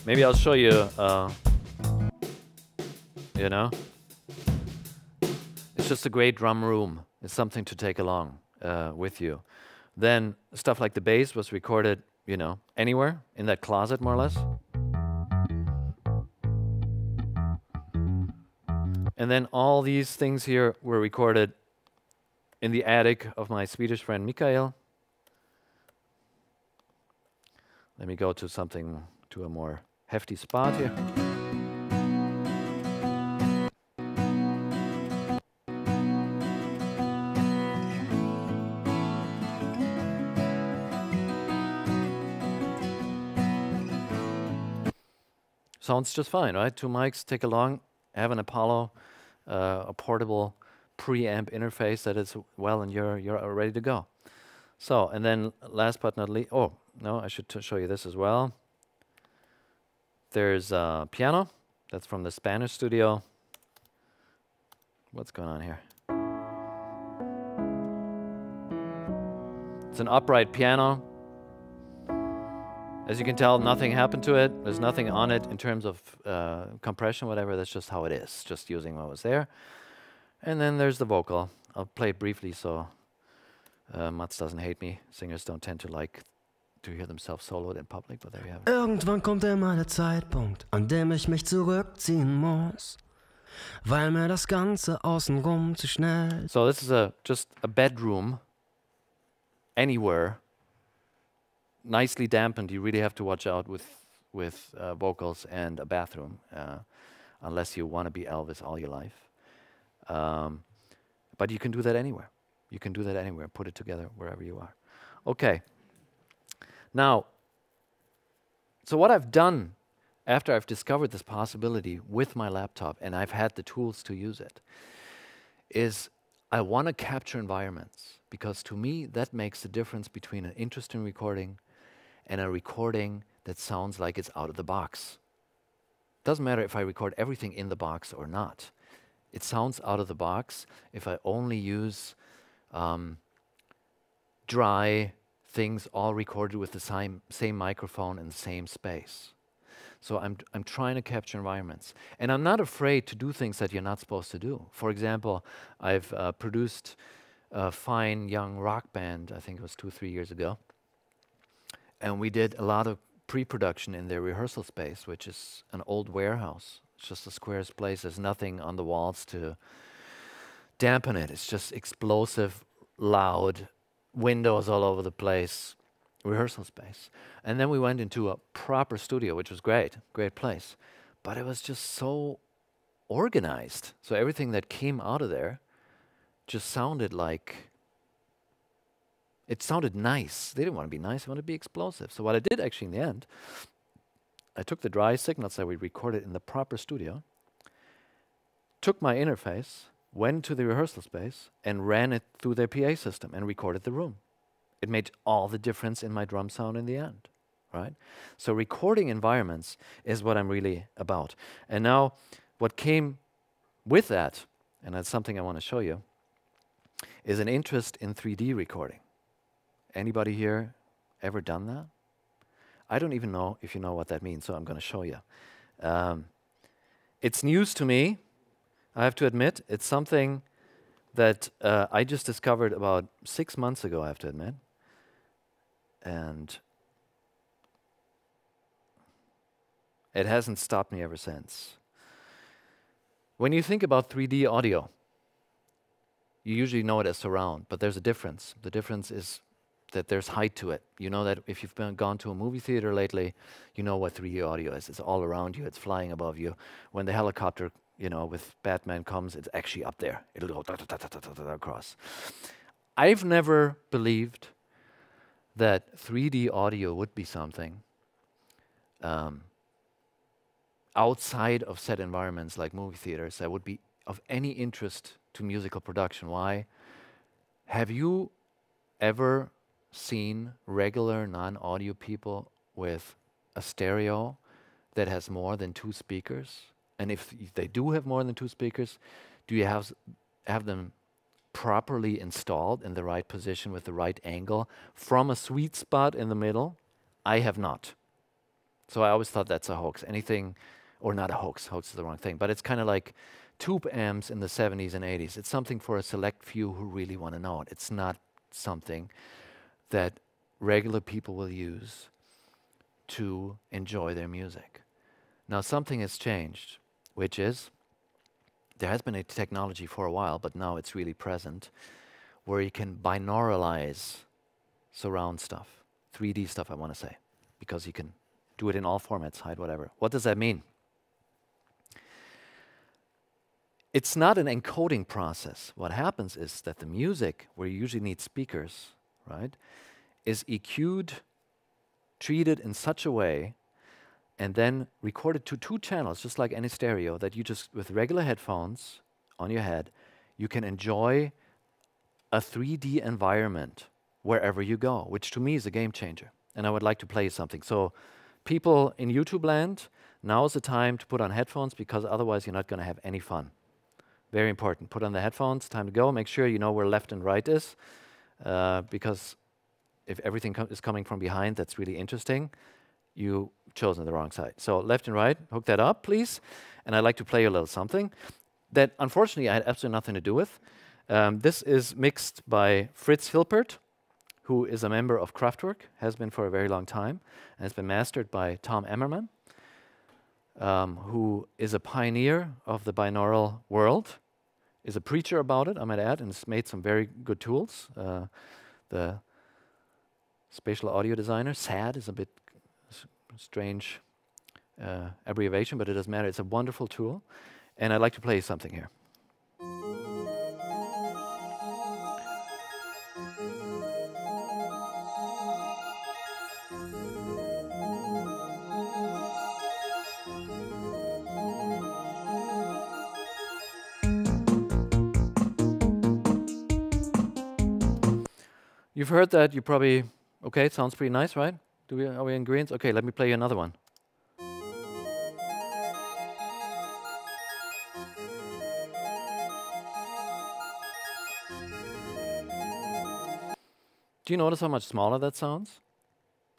Maybe I'll show you, uh, you know. It's just a great drum room. It's something to take along uh, with you. Then stuff like the bass was recorded, you know, anywhere in that closet, more or less. And then all these things here were recorded in the attic of my Swedish friend Mikael. Let me go to something, to a more hefty spot here. Sounds just fine, right? Two mics, take along, have an Apollo, uh, a portable preamp interface that is well, and you're you're ready to go. So, and then last but not least, oh no, I should show you this as well. There's a piano. That's from the Spanish studio. What's going on here? It's an upright piano. As you can tell, nothing happened to it. There's nothing on it in terms of uh, compression, whatever. That's just how it is, just using what was there. And then there's the vocal. I'll play it briefly so uh, Mats doesn't hate me. Singers don't tend to like to hear themselves soloed in public, but there you have it. Irgendwann kommt immer der Zeitpunkt, an dem ich mich zurückziehen muss, weil mir das Ganze außenrum zu schnell. So this is a just a bedroom anywhere nicely dampened. You really have to watch out with with uh, vocals and a bathroom, uh, unless you want to be Elvis all your life. Um, but you can do that anywhere. You can do that anywhere. Put it together wherever you are. Okay. Now, so what I've done after I've discovered this possibility with my laptop and I've had the tools to use it is I want to capture environments because to me that makes the difference between an interesting recording and a recording that sounds like it's out of the box. Doesn't matter if I record everything in the box or not. It sounds out of the box if I only use um, dry things all recorded with the same, same microphone in the same space. So I'm, I'm trying to capture environments. And I'm not afraid to do things that you're not supposed to do. For example, I've uh, produced a fine young rock band, I think it was two, three years ago. And we did a lot of pre-production in their rehearsal space, which is an old warehouse. It's just a square place. There's nothing on the walls to dampen it. It's just explosive, loud, windows all over the place, rehearsal space. And then we went into a proper studio, which was great, great place. But it was just so organized. So everything that came out of there just sounded like it sounded nice. They didn't want to be nice, they wanted to be explosive. So what I did actually in the end, I took the dry signals that we recorded in the proper studio, took my interface, went to the rehearsal space, and ran it through their PA system and recorded the room. It made all the difference in my drum sound in the end, right? So recording environments is what I'm really about. And now what came with that, and that's something I want to show you, is an interest in 3D recording. Anybody here ever done that? I don't even know if you know what that means, so I'm going to show you. Um, it's news to me, I have to admit. It's something that uh, I just discovered about six months ago, I have to admit. And it hasn't stopped me ever since. When you think about 3D audio, you usually know it as surround, but there's a difference. The difference is that there's height to it. You know that if you've been gone to a movie theater lately, you know what 3D audio is. It's all around you. It's flying above you. When the helicopter, you know, with Batman comes, it's actually up there. It'll go da, da, da, across. I've never believed that 3D audio would be something um, outside of set environments like movie theaters that would be of any interest to musical production. Why? Have you ever seen regular non-audio people with a stereo that has more than two speakers? And if they do have more than two speakers, do you have have them properly installed in the right position with the right angle from a sweet spot in the middle? I have not. So I always thought that's a hoax. Anything, or not a hoax, hoax is the wrong thing, but it's kind of like tube amps in the 70s and 80s. It's something for a select few who really want to know it. It's not something that regular people will use to enjoy their music. Now, something has changed, which is there has been a technology for a while, but now it's really present, where you can binauralize surround stuff, 3D stuff, I want to say, because you can do it in all formats, hide whatever. What does that mean? It's not an encoding process. What happens is that the music, where you usually need speakers, right, is EQ'd, treated in such a way, and then record it to two channels, just like any stereo, that you just, with regular headphones on your head, you can enjoy a 3D environment wherever you go, which to me is a game changer. And I would like to play something. So, people in YouTube land, now is the time to put on headphones because otherwise you're not going to have any fun. Very important. Put on the headphones, time to go. Make sure you know where left and right is uh, because if everything com is coming from behind, that's really interesting. You chosen the wrong side. So left and right, hook that up, please. And I'd like to play a little something that unfortunately I had absolutely nothing to do with. Um, this is mixed by Fritz Hilpert, who is a member of Kraftwerk, has been for a very long time, and has been mastered by Tom Ammermann, um, who is a pioneer of the binaural world, is a preacher about it, I might add, and has made some very good tools. Uh, the spatial audio designer, SAD is a bit strange uh, abbreviation, but it doesn't matter. It's a wonderful tool, and I'd like to play something here. You've heard that. You probably okay. It sounds pretty nice, right? Do we are we in greens? Okay, let me play you another one. Do you notice how much smaller that sounds?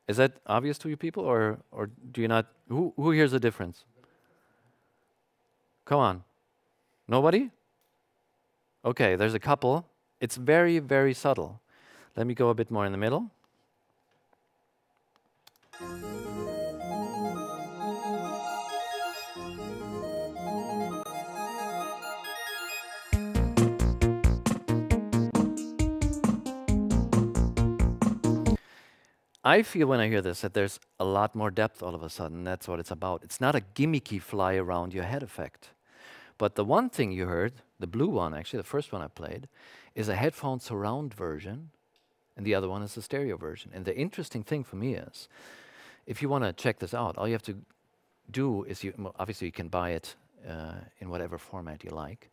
Is that obvious to you people, or or do you not? Who who hears the difference? Come on, nobody. Okay, there's a couple. It's very very subtle. Let me go a bit more in the middle. I feel when I hear this that there's a lot more depth all of a sudden. That's what it's about. It's not a gimmicky fly around your head effect. But the one thing you heard, the blue one actually, the first one I played, is a headphone surround version and the other one is the stereo version. And the interesting thing for me is, if you want to check this out, all you have to do is you obviously you can buy it uh, in whatever format you like,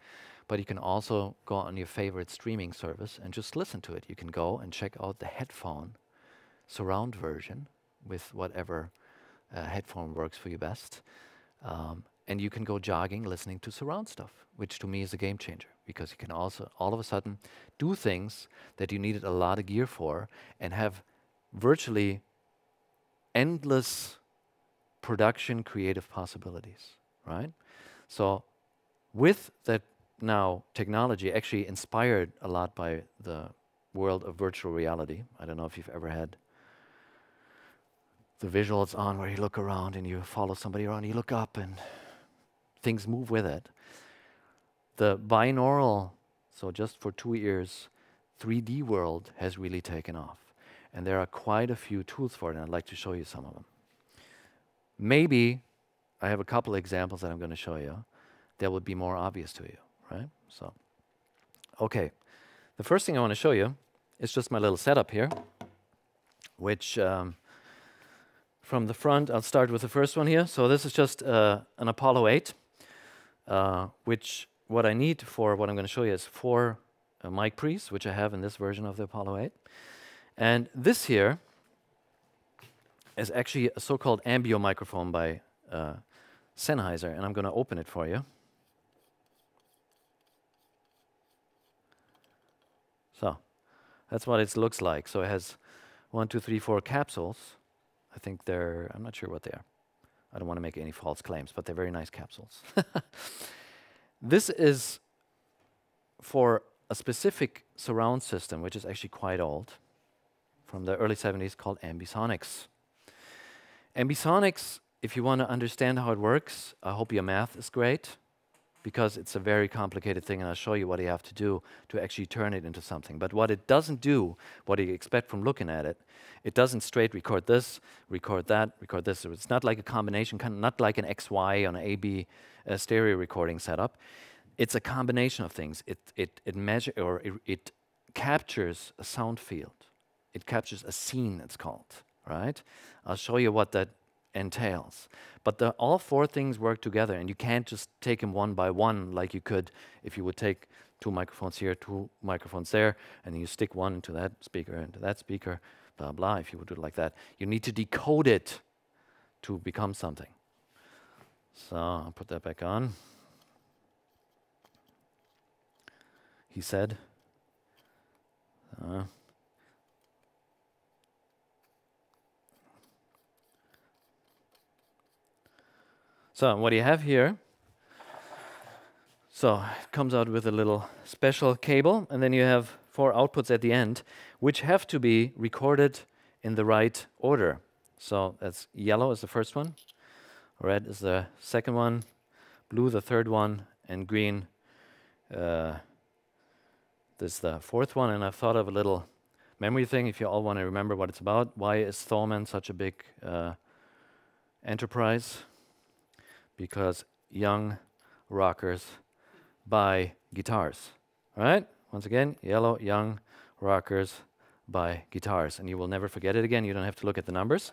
but you can also go on your favorite streaming service and just listen to it. You can go and check out the headphone surround version with whatever uh, headphone works for you best. Um, and you can go jogging listening to surround stuff, which to me is a game changer because you can also all of a sudden do things that you needed a lot of gear for and have virtually endless production creative possibilities, right? So with that now technology actually inspired a lot by the world of virtual reality. I don't know if you've ever had the visuals on where you look around and you follow somebody around, you look up and things move with it. The binaural, so just for two years, 3D world has really taken off. And there are quite a few tools for it, and I'd like to show you some of them. Maybe I have a couple examples that I'm going to show you that would be more obvious to you, right? So, okay. The first thing I want to show you is just my little setup here, which um, from the front, I'll start with the first one here. So this is just uh, an Apollo 8 uh, which what I need for what I'm going to show you is four uh, mic pre's, which I have in this version of the Apollo 8. And this here is actually a so-called AMBEO microphone by uh, Sennheiser, and I'm going to open it for you. So that's what it looks like. So it has one, two, three, four capsules. I think they're, I'm not sure what they are. I don't want to make any false claims, but they're very nice capsules. [laughs] this is for a specific surround system, which is actually quite old. from the early 70s called ambisonics. Ambisonics, if you want to understand how it works, I hope your math is great because it's a very complicated thing and I'll show you what you have to do to actually turn it into something. But what it doesn't do, what you expect from looking at it, it doesn't straight record this, record that, record this. So it's not like a combination, kind of not like an XY on an AB uh, stereo recording setup. It's a combination of things. It, it, it measure or it, it captures a sound field. It captures a scene, it's called, right? I'll show you what that entails. But the, all four things work together, and you can't just take them one by one like you could if you would take two microphones here, two microphones there, and then you stick one into that speaker, into that speaker, blah, blah, if you would do it like that. You need to decode it to become something. So I'll put that back on. He said. Uh, So what do you have here? So it comes out with a little special cable, and then you have four outputs at the end, which have to be recorded in the right order. So that's yellow is the first one, red is the second one, blue the third one, and green uh, this is the fourth one. And I've thought of a little memory thing if you all want to remember what it's about. Why is Thomann such a big uh, enterprise? Because young rockers buy guitars. All right? Once again, yellow, young rockers buy guitars. And you will never forget it again. You don't have to look at the numbers.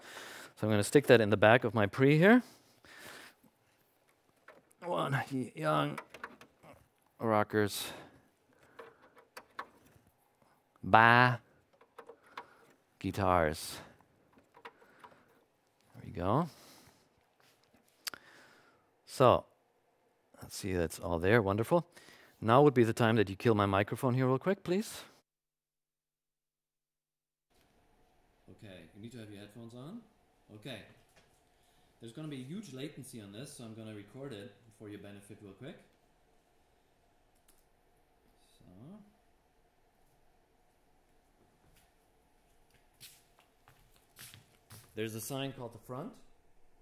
So I'm going to stick that in the back of my pre here. One, young rockers buy guitars. There we go. So, let's see, that's all there. Wonderful. Now would be the time that you kill my microphone here, real quick, please. Okay, you need to have your headphones on. Okay. There's going to be huge latency on this, so I'm going to record it for your benefit, real quick. So. There's a sign called the front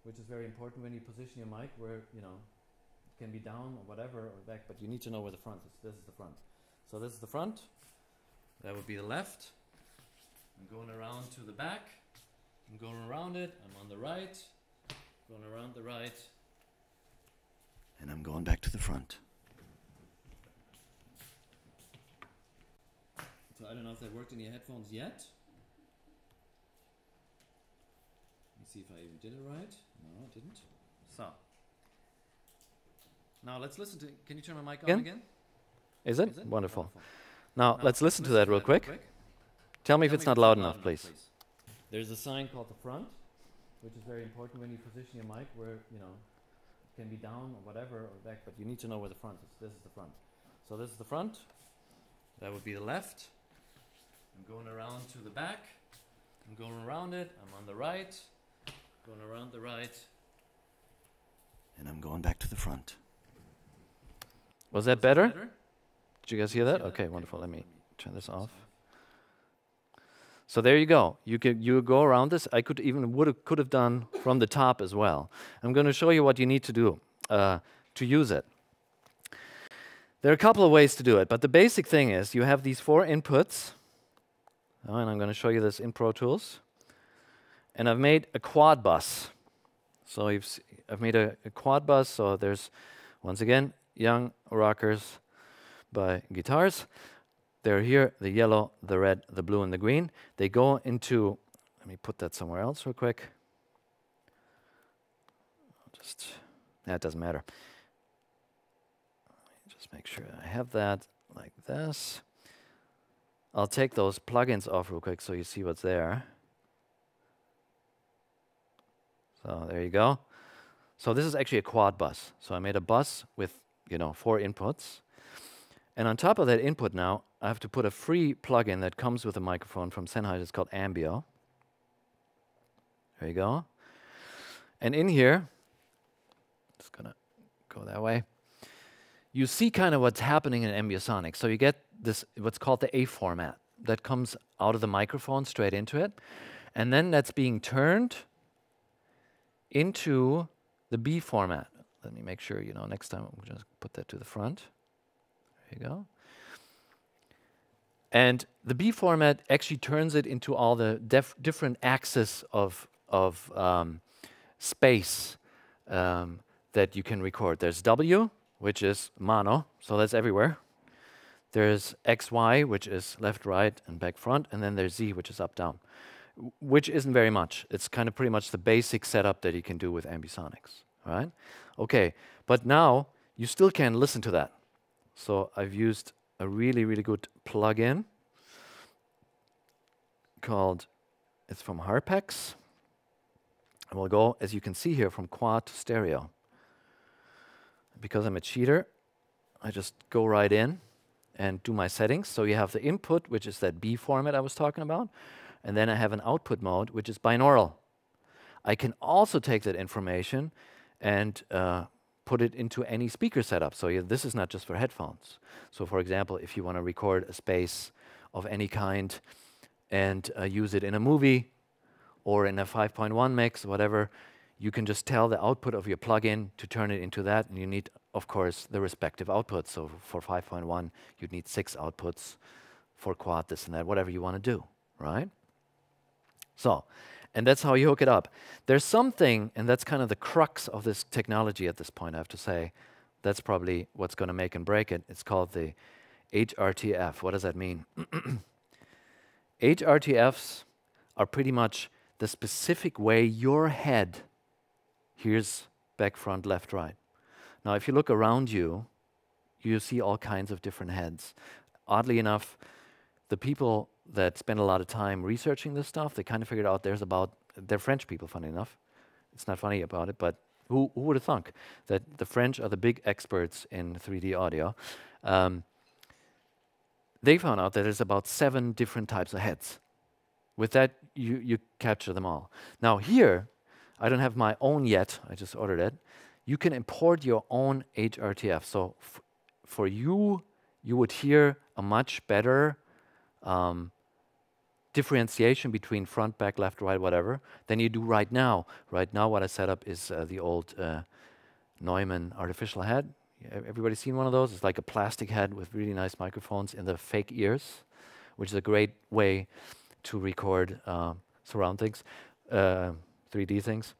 which is very important when you position your mic where, you know, it can be down or whatever or back, but you need to know where the front is. This is the front. So this is the front. That would be the left. I'm going around to the back. I'm going around it. I'm on the right. Going around the right. And I'm going back to the front. So I don't know if that worked in your headphones yet. See if I even did it right. No, I didn't. So. Now let's listen to. Can you turn my mic again? on again? Is it? Is it? Wonderful. Wonderful. Now, now let's listen, listen to that real quick. quick. Tell me Tell if it's not loud enough, enough, please. please. There's a sign called the front, which is very important when you position your mic where, you know, it can be down or whatever or back, but you need to know where the front is. This is the front. So this is the front. That would be the left. I'm going around to the back. I'm going around it. I'm on the right. Going around the right. And I'm going back to the front. Was that better? better? Did you guys hear that? Okay, wonderful. Let me turn this off. So there you go. You can you go around this. I could even would have could have done from the top as well. I'm going to show you what you need to do uh, to use it. There are a couple of ways to do it, but the basic thing is you have these four inputs. Oh, and I'm going to show you this in Pro Tools and I've made a quad bus. So I've, I've made a, a quad bus. So there's, once again, young rockers by guitars. They're here, the yellow, the red, the blue, and the green. They go into, let me put that somewhere else real quick. Just, that doesn't matter. Just make sure I have that like this. I'll take those plugins off real quick so you see what's there. So there you go. So this is actually a quad bus. So I made a bus with, you know, four inputs. And on top of that input now, I have to put a free plugin that comes with a microphone from Sennheiser. It's called AMBEO. There you go. And in here, it's gonna go that way. You see kind of what's happening in Ambiosonic. So you get this, what's called the A format. that comes out of the microphone straight into it. And then that's being turned into the B format. Let me make sure, you know, next time I'm just put that to the front. There you go. And the B format actually turns it into all the different axes of, of um, space um, that you can record. There's W, which is mono, so that's everywhere. There's XY, which is left, right, and back, front, and then there's Z, which is up, down, which isn't very much. It's kind of pretty much the basic setup that you can do with ambisonics, right? Okay, but now you still can listen to that. So I've used a really, really good plugin called, it's from Harpex. And we'll go, as you can see here, from quad to stereo. Because I'm a cheater, I just go right in and do my settings. So you have the input, which is that B format I was talking about. And then I have an output mode, which is binaural. I can also take that information and uh, put it into any speaker setup. So yeah, this is not just for headphones. So for example, if you want to record a space of any kind and uh, use it in a movie or in a 5.1 mix, whatever, you can just tell the output of your plugin to turn it into that. And you need, of course, the respective outputs. So for 5.1, you'd need six outputs for quad, this and that, whatever you want to do, right? So and that's how you hook it up. There's something, and that's kind of the crux of this technology at this point, I have to say. That's probably what's going to make and break it. It's called the HRTF. What does that mean? [clears throat] HRTFs are pretty much the specific way your head hears back, front, left, right. Now, if you look around you, you see all kinds of different heads. Oddly enough, the people that spend a lot of time researching this stuff, they kind of figured out there's about, they're French people, funny enough. It's not funny about it, but who, who would have thunk that the French are the big experts in 3D audio? Um, they found out that there's about seven different types of heads. With that, you, you capture them all. Now here, I don't have my own yet, I just ordered it. You can import your own HRTF. So for you, you would hear a much better um, differentiation between front, back, left, right, whatever, than you do right now. Right now, what I set up is uh, the old uh, Neumann artificial head. Everybody seen one of those? It's like a plastic head with really nice microphones in the fake ears, which is a great way to record uh, surround things, 3D uh, things.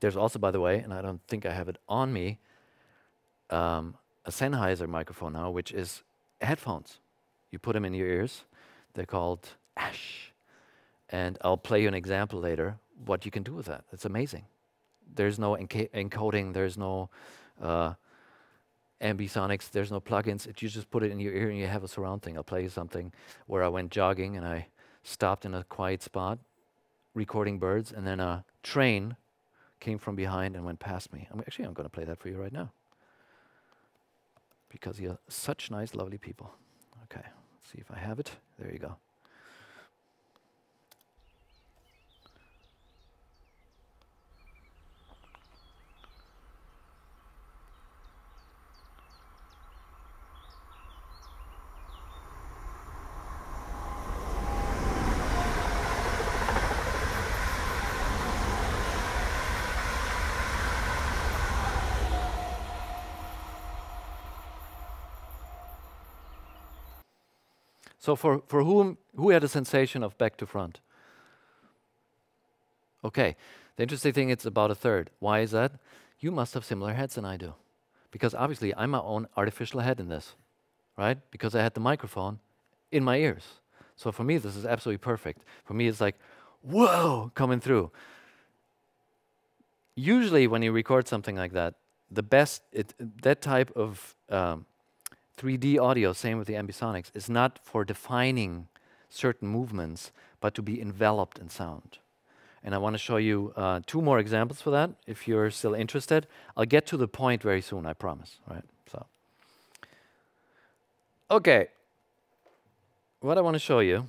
There's also, by the way, and I don't think I have it on me, um, a Sennheiser microphone now, which is headphones. You put them in your ears, they're called Ash. And I'll play you an example later what you can do with that. It's amazing. There's no encoding, there's no uh, ambisonics, there's no plugins. It, you just put it in your ear and you have a surround thing. I'll play you something where I went jogging and I stopped in a quiet spot recording birds and then a train came from behind and went past me. I'm actually, I'm going to play that for you right now because you're such nice, lovely people. Okay let's see if I have it. There you go. So for, for whom, who had a sensation of back to front? Okay, the interesting thing, it's about a third. Why is that? You must have similar heads than I do. Because obviously I'm my own artificial head in this, right? Because I had the microphone in my ears. So for me, this is absolutely perfect. For me, it's like, whoa, coming through. Usually when you record something like that, the best, it, that type of um, 3D audio, same with the ambisonics, is not for defining certain movements, but to be enveloped in sound. And I want to show you uh, two more examples for that, if you're still interested. I'll get to the point very soon, I promise, right? So, okay. What I want to show you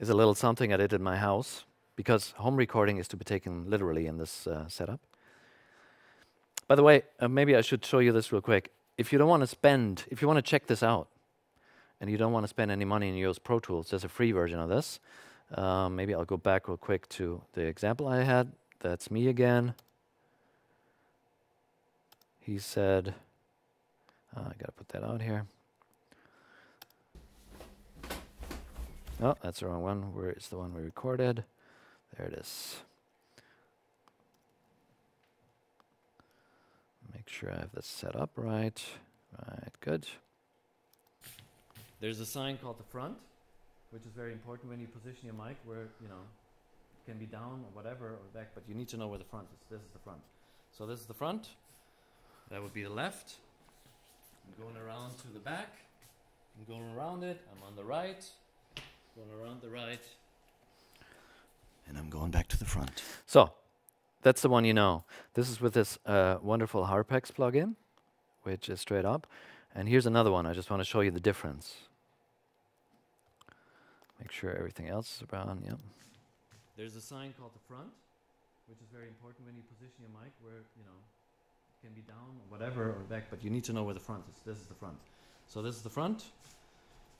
is a little something I did in my house, because home recording is to be taken literally in this uh, setup. By the way, uh, maybe I should show you this real quick. If you don't want to spend, if you want to check this out, and you don't want to spend any money and use Pro Tools, there's a free version of this. Um, maybe I'll go back real quick to the example I had. That's me again. He said, uh, I gotta put that out here. Oh, that's the wrong one. Where is the one we recorded? There it is. Make sure I have this set up right. Right, good. There's a sign called the front, which is very important when you position your mic where, you know, it can be down or whatever or back, but you need to know where the front is. This is the front. So this is the front. That would be the left. I'm going around to the back. I'm going around it. I'm on the right. Going around the right. And I'm going back to the front. So that's the one you know. This is with this uh, wonderful Harpex plugin, which is straight up. And here's another one. I just want to show you the difference. Make sure everything else is around. Yep. There's a sign called the front, which is very important when you position your mic where, you know, it can be down or whatever or back, but you need to know where the front is. This is the front. So this is the front.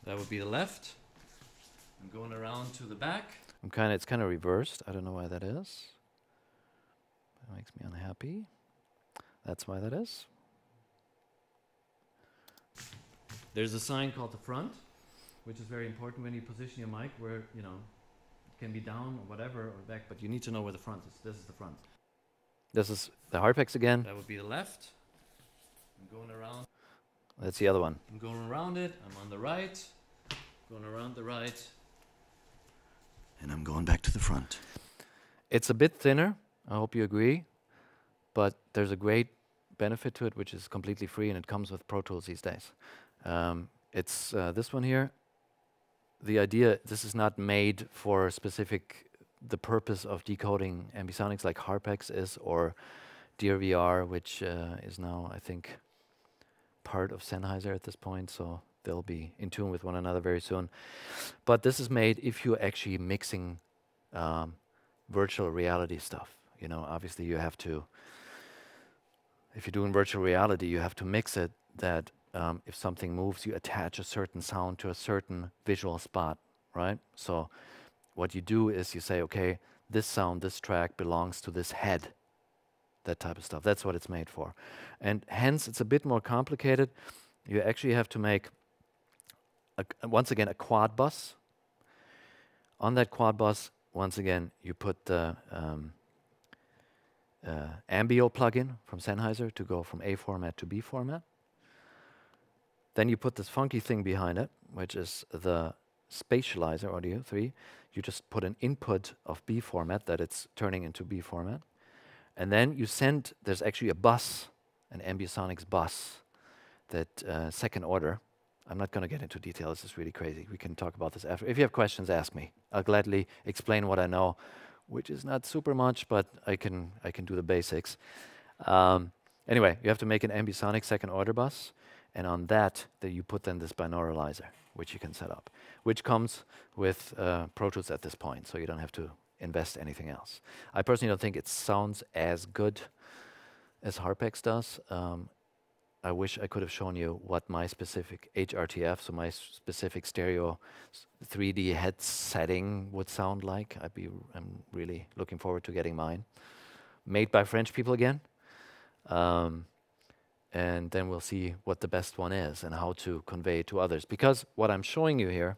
That would be the left. I'm going around to the back. I'm kind of it's kind of reversed. I don't know why that is. That makes me unhappy. That's why that is. There's a sign called the front, which is very important when you position your mic where, you know, it can be down or whatever or back, but you need to know where the front is. This is the front. This is the Harpex again. That would be the left. I'm going around. That's the other one. I'm going around it. I'm on the right. Going around the right. And I'm going back to the front. It's a bit thinner. I hope you agree. But there's a great benefit to it, which is completely free, and it comes with Pro Tools these days. Um, it's uh, this one here. The idea, this is not made for specific, the purpose of decoding ambisonics like Harpex is, or dearVR, which uh, is now, I think, part of Sennheiser at this point. So they'll be in tune with one another very soon. But this is made if you're actually mixing um, virtual reality stuff. You know, obviously you have to, if you're doing virtual reality, you have to mix it that um, if something moves, you attach a certain sound to a certain visual spot, right? So what you do is you say, okay, this sound, this track belongs to this head, that type of stuff. That's what it's made for. And hence, it's a bit more complicated. You actually have to make a, once again, a quad bus. On that quad bus, once again, you put the um, uh, AMBEO plugin from Sennheiser to go from A format to B format. Then you put this funky thing behind it, which is the spatializer audio 3. You just put an input of B format that it's turning into B format. And then you send, there's actually a bus, an Ambisonics bus, that uh, second order I'm not going to get into detail. This is really crazy. We can talk about this after. If you have questions, ask me. I'll gladly explain what I know, which is not super much, but I can I can do the basics. Um, anyway, you have to make an ambisonic second order bus, and on that, that you put then this binauralizer, which you can set up, which comes with uh, Pro Tools at this point, so you don't have to invest anything else. I personally don't think it sounds as good as Harpex does. Um, I wish I could have shown you what my specific HRTF, so my specific stereo 3D head setting would sound like. I'd be, I'm really looking forward to getting mine. Made by French people again. Um, and then we'll see what the best one is and how to convey it to others. Because what I'm showing you here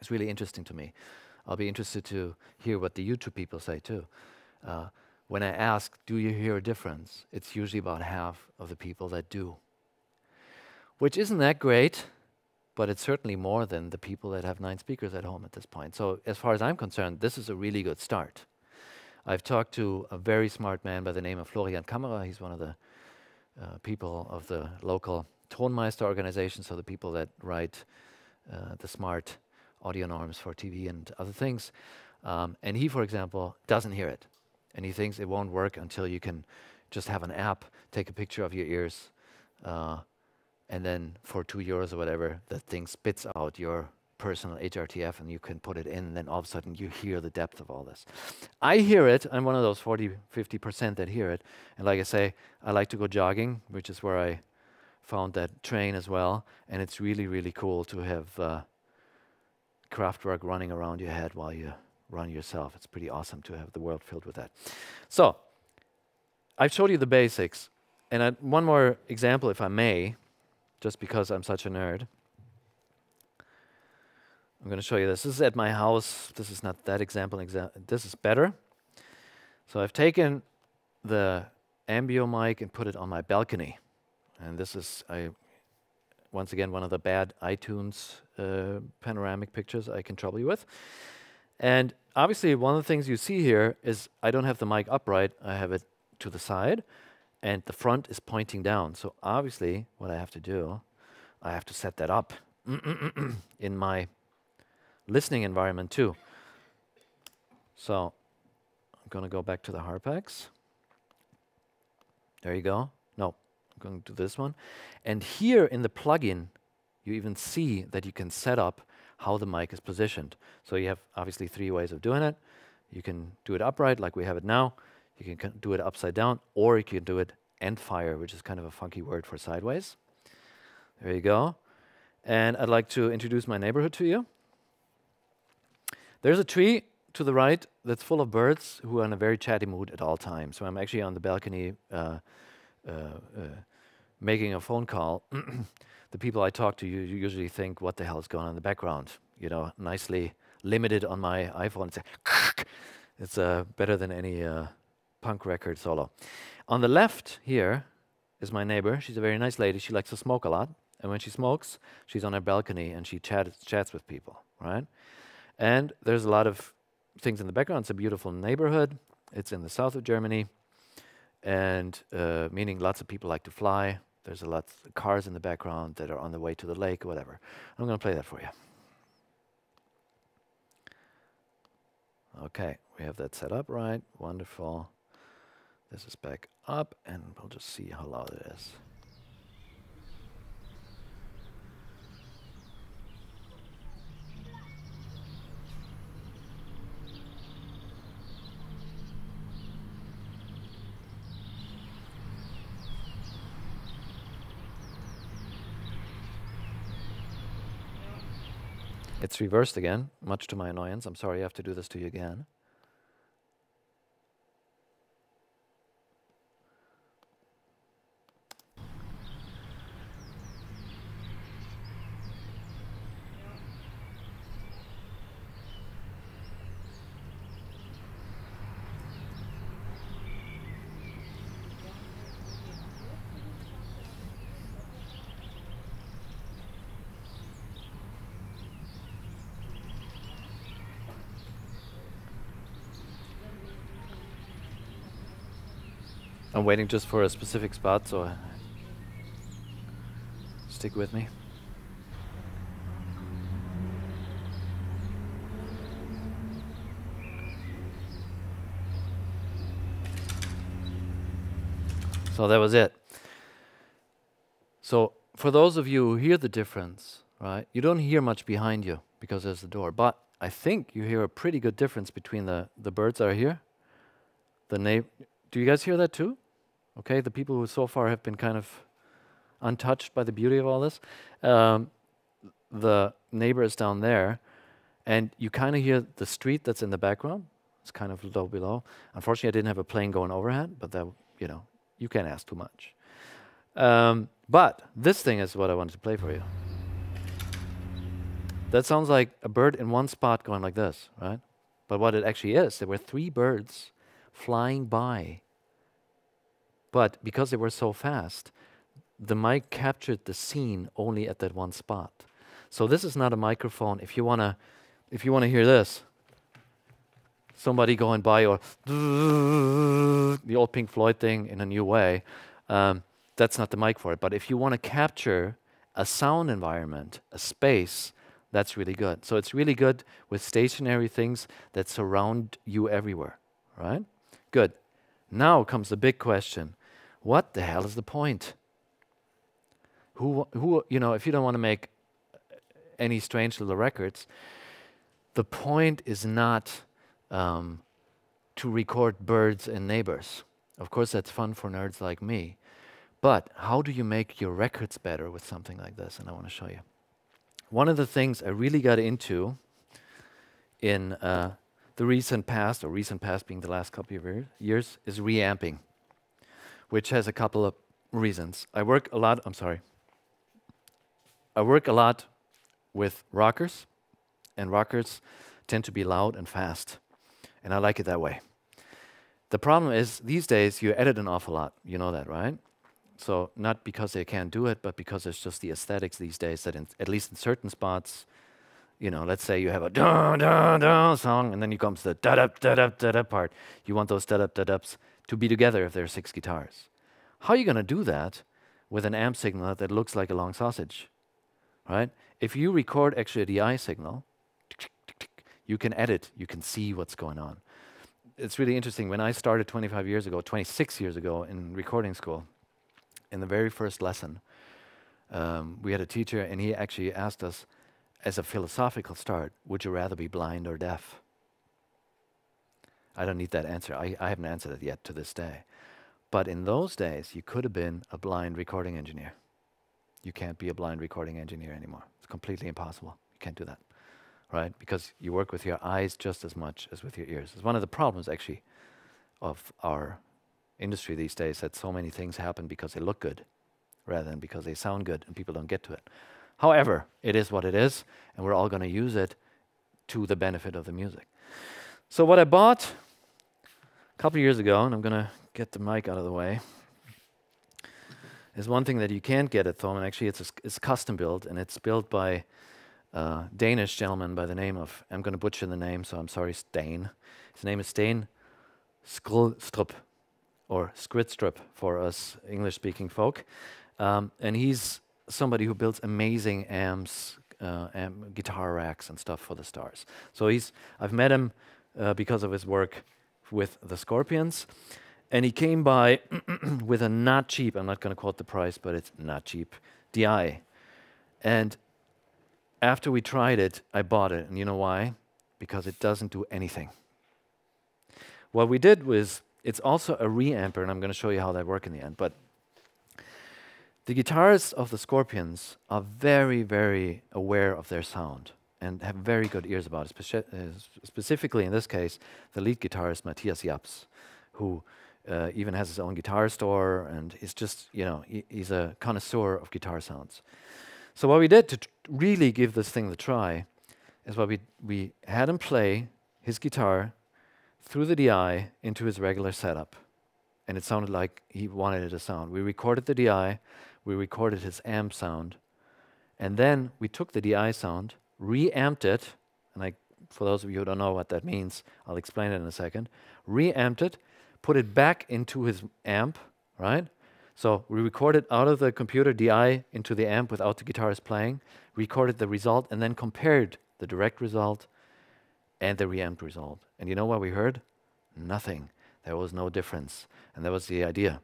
is really interesting to me. I'll be interested to hear what the YouTube people say too. Uh, when I ask, do you hear a difference? It's usually about half of the people that do. Which isn't that great, but it's certainly more than the people that have nine speakers at home at this point. So, as far as I'm concerned, this is a really good start. I've talked to a very smart man by the name of Florian Camerer. He's one of the uh, people of the local Tonmeister organization, so the people that write uh, the smart audio norms for TV and other things. Um, and he, for example, doesn't hear it and he thinks it won't work until you can just have an app, take a picture of your ears, uh, and then for two euros or whatever, that thing spits out your personal HRTF and you can put it in, and then all of a sudden you hear the depth of all this. I hear it. I'm one of those 40, 50% that hear it. And like I say, I like to go jogging, which is where I found that train as well, and it's really, really cool to have uh, Kraftwerk running around your head while you run yourself. It's pretty awesome to have the world filled with that. So, I've showed you the basics, and I, one more example, if I may, just because I'm such a nerd. I'm going to show you this. This is at my house. This is not that example. Exa this is better. So I've taken the AMBEO mic and put it on my balcony. And this is, I, once again, one of the bad iTunes uh, panoramic pictures I can trouble you with. And obviously, one of the things you see here is I don't have the mic upright. I have it to the side, and the front is pointing down. So obviously, what I have to do, I have to set that up [clears throat] in my listening environment too. So I'm going to go back to the Harpex. There you go. No, I'm going to do this one. And here in the plugin, you even see that you can set up how the mic is positioned. So you have obviously three ways of doing it. You can do it upright like we have it now. You can do it upside down, or you can do it end fire, which is kind of a funky word for sideways. There you go. And I'd like to introduce my neighborhood to you. There's a tree to the right that's full of birds who are in a very chatty mood at all times. So I'm actually on the balcony uh, uh, uh, making a phone call. [clears throat] the people I talk to you, usually think, what the hell is going on in the background? You know, nicely limited on my iPhone. It's, a [laughs] it's uh, better than any uh, punk record solo. On the left here is my neighbor. She's a very nice lady. She likes to smoke a lot. And when she smokes, she's on her balcony and she chat chats with people, right? And there's a lot of things in the background. It's a beautiful neighborhood. It's in the south of Germany, and uh, meaning lots of people like to fly. There's a lot of cars in the background that are on the way to the lake or whatever. I'm going to play that for you. Okay, we have that set up right. Wonderful. This is back up, and we'll just see how loud it is. It's reversed again, much to my annoyance. I'm sorry I have to do this to you again. I'm waiting just for a specific spot, so uh, stick with me. So that was it. So for those of you who hear the difference, right, you don't hear much behind you because there's the door, but I think you hear a pretty good difference between the, the birds that are here. The neighbor, do you guys hear that too? Okay, the people who so far have been kind of untouched by the beauty of all this. Um, the neighbor is down there, and you kind of hear the street that's in the background. It's kind of low below. Unfortunately, I didn't have a plane going overhead, but that, you know, you can't ask too much. Um, but this thing is what I wanted to play for you. That sounds like a bird in one spot going like this, right? But what it actually is, there were three birds flying by but because they were so fast, the mic captured the scene only at that one spot. So this is not a microphone. If you wanna, if you wanna hear this, somebody going by or the old Pink Floyd thing in a new way, um, that's not the mic for it. But if you want to capture a sound environment, a space, that's really good. So it's really good with stationary things that surround you everywhere, right? Good. Now comes the big question what the hell is the point? Who, who, you know, if you don't want to make any strange little records, the point is not um, to record birds and neighbors. Of course, that's fun for nerds like me. But how do you make your records better with something like this? And I want to show you. One of the things I really got into in uh, the recent past, or recent past being the last couple of years, is reamping, which has a couple of reasons. I work a lot, I'm sorry. I work a lot with rockers, and rockers tend to be loud and fast, and I like it that way. The problem is these days you edit an awful lot. You know that, right? So not because they can't do it, but because it's just the aesthetics these days that, in, at least in certain spots, you know, let's say you have a da da da song, and then you come to the da da da da da da part. You want those da da da daps to be together if there are six guitars. How are you going to do that with an amp signal that looks like a long sausage, right? If you record actually a DI signal, you can edit, you can see what's going on. It's really interesting. When I started 25 years ago, 26 years ago in recording school, in the very first lesson, um, we had a teacher and he actually asked us, as a philosophical start, would you rather be blind or deaf? I don't need that answer. I, I haven't answered it yet to this day. But in those days, you could have been a blind recording engineer. You can't be a blind recording engineer anymore. It's completely impossible. You can't do that, right? Because you work with your eyes just as much as with your ears. It's one of the problems, actually, of our industry these days that so many things happen because they look good rather than because they sound good and people don't get to it. However, it is what it is, and we're all going to use it to the benefit of the music. So, what I bought couple years ago, and I'm going to get the mic out of the way, is one thing that you can't get at Thomann. Actually, it's, it's custom built, and it's built by a Danish gentleman by the name of, I'm going to butcher the name, so I'm sorry, Stain. His name is Stain Skrulstrup, or Skritstrup for us English speaking folk. Um, and he's somebody who builds amazing amps, uh, guitar racks, and stuff for the stars. So he's I've met him uh, because of his work with the Scorpions, and he came by [clears throat] with a not cheap. I'm not going to quote the price, but it's not cheap. DI, and after we tried it, I bought it, and you know why? Because it doesn't do anything. What we did was it's also a reamper, and I'm going to show you how that works in the end. But the guitarists of the Scorpions are very, very aware of their sound and have very good ears about it. Speci uh, specifically, in this case, the lead guitarist Matthias Jabs, who uh, even has his own guitar store and is just, you know, he, he's a connoisseur of guitar sounds. So what we did to really give this thing the try is what we we had him play his guitar through the DI into his regular setup, and it sounded like he wanted it to sound. We recorded the DI we recorded his amp sound. And then we took the DI sound, reamped it, and I, for those of you who don't know what that means, I'll explain it in a second. Reamped it, put it back into his amp, right? So we recorded out of the computer DI into the amp without the guitarist playing, recorded the result, and then compared the direct result and the reamped result. And you know what we heard? Nothing. There was no difference. And that was the idea.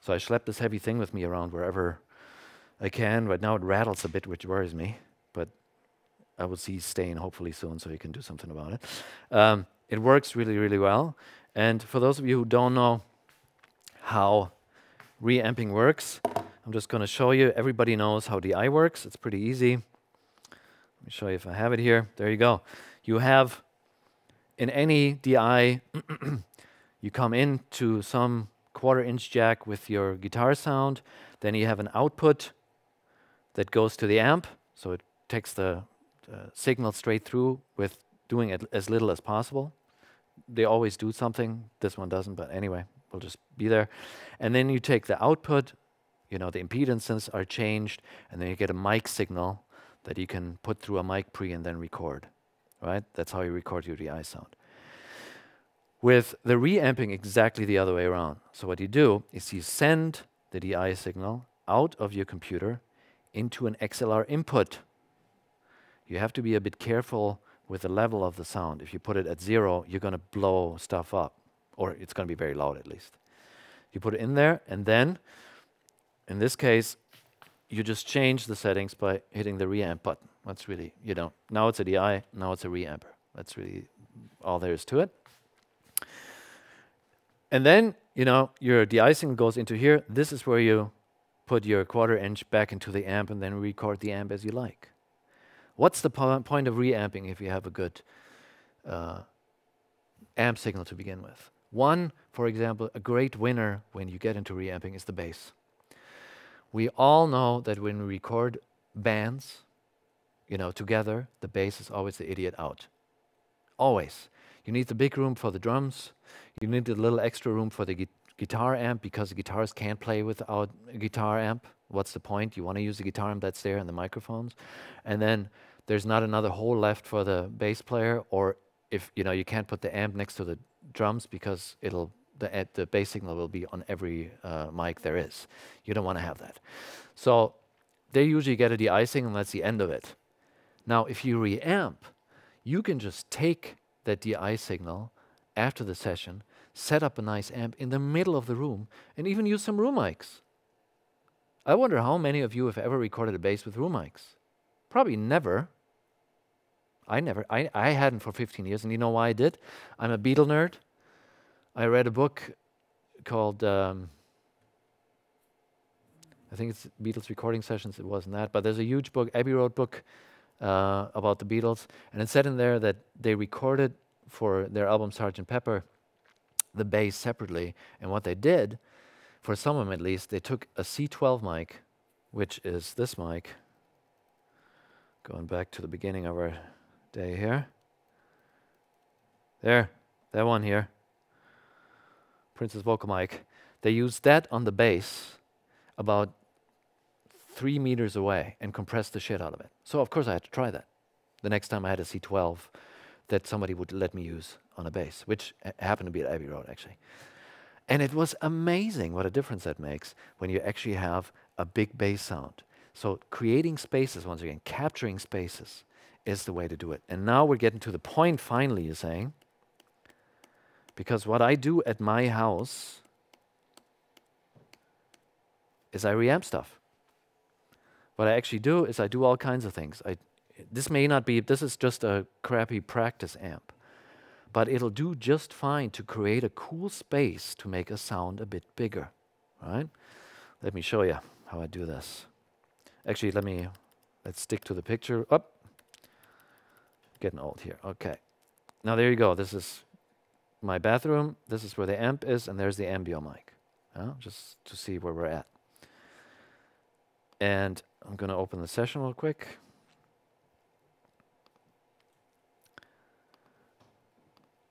So I schlepp this heavy thing with me around wherever I can. Right now it rattles a bit, which worries me, I will see Stain hopefully soon so you can do something about it. Um, it works really, really well. And for those of you who don't know how reamping works, I'm just going to show you. Everybody knows how DI works. It's pretty easy. Let me show you if I have it here. There you go. You have in any DI, [clears throat] you come into some quarter inch jack with your guitar sound. Then you have an output that goes to the amp, so it takes the uh, signal straight through with doing it as little as possible. They always do something, this one doesn't, but anyway, we'll just be there. And then you take the output, you know, the impedances are changed, and then you get a mic signal that you can put through a mic pre and then record, right? That's how you record your DI sound. With the reamping exactly the other way around. So what you do is you send the DI signal out of your computer into an XLR input. You have to be a bit careful with the level of the sound. If you put it at zero, you're going to blow stuff up, or it's going to be very loud at least. You put it in there, and then, in this case, you just change the settings by hitting the reamp button. That's really, you know, now it's a DI, now it's a reamper. That's really all there is to it. And then, you know, your de-icing goes into here. This is where you put your quarter inch back into the amp and then record the amp as you like. What's the po point of reamping if you have a good uh, amp signal to begin with? One, for example, a great winner when you get into reamping is the bass. We all know that when we record bands, you know, together, the bass is always the idiot out. Always. You need the big room for the drums. You need a little extra room for the gu guitar amp because the guitars can't play without a guitar amp. What's the point? You want to use the guitar amp that's there and the microphones. And then there's not another hole left for the bass player or if you know you can't put the amp next to the drums because it'll the the bass signal will be on every uh, mic there is. You don't want to have that. So they usually get a de-icing and that's the end of it. Now if you reamp, you can just take that DI signal after the session, set up a nice amp in the middle of the room, and even use some room mics. I wonder how many of you have ever recorded a bass with room mics. Probably never. I never. I, I hadn't for 15 years, and you know why I did? I'm a Beatle nerd. I read a book called, um, I think it's Beatles recording sessions. It wasn't that, but there's a huge book, Abbey Road book, uh, about the Beatles, and it said in there that they recorded for their album Sgt. Pepper the bass separately, and what they did, for some of them at least, they took a C12 mic, which is this mic, going back to the beginning of our day here. There, that one here, Prince's vocal mic. They used that on the bass about three meters away and compressed the shit out of it. So of course I had to try that. The next time I had a C12 that somebody would let me use on a bass, which eh, happened to be at Abbey Road actually. And it was amazing what a difference that makes when you actually have a big bass sound. So creating spaces, once again, capturing spaces is the way to do it. And now we're getting to the point finally, you're saying, because what I do at my house is I reamp stuff. What I actually do is I do all kinds of things. I, this may not be, this is just a crappy practice amp, but it'll do just fine to create a cool space to make a sound a bit bigger, right? Let me show you how I do this. Actually, let me, let's stick to the picture. Up, getting old here, okay. Now there you go, this is my bathroom, this is where the amp is, and there's the AMBEO mic, uh, just to see where we're at. And I'm to open the session real quick.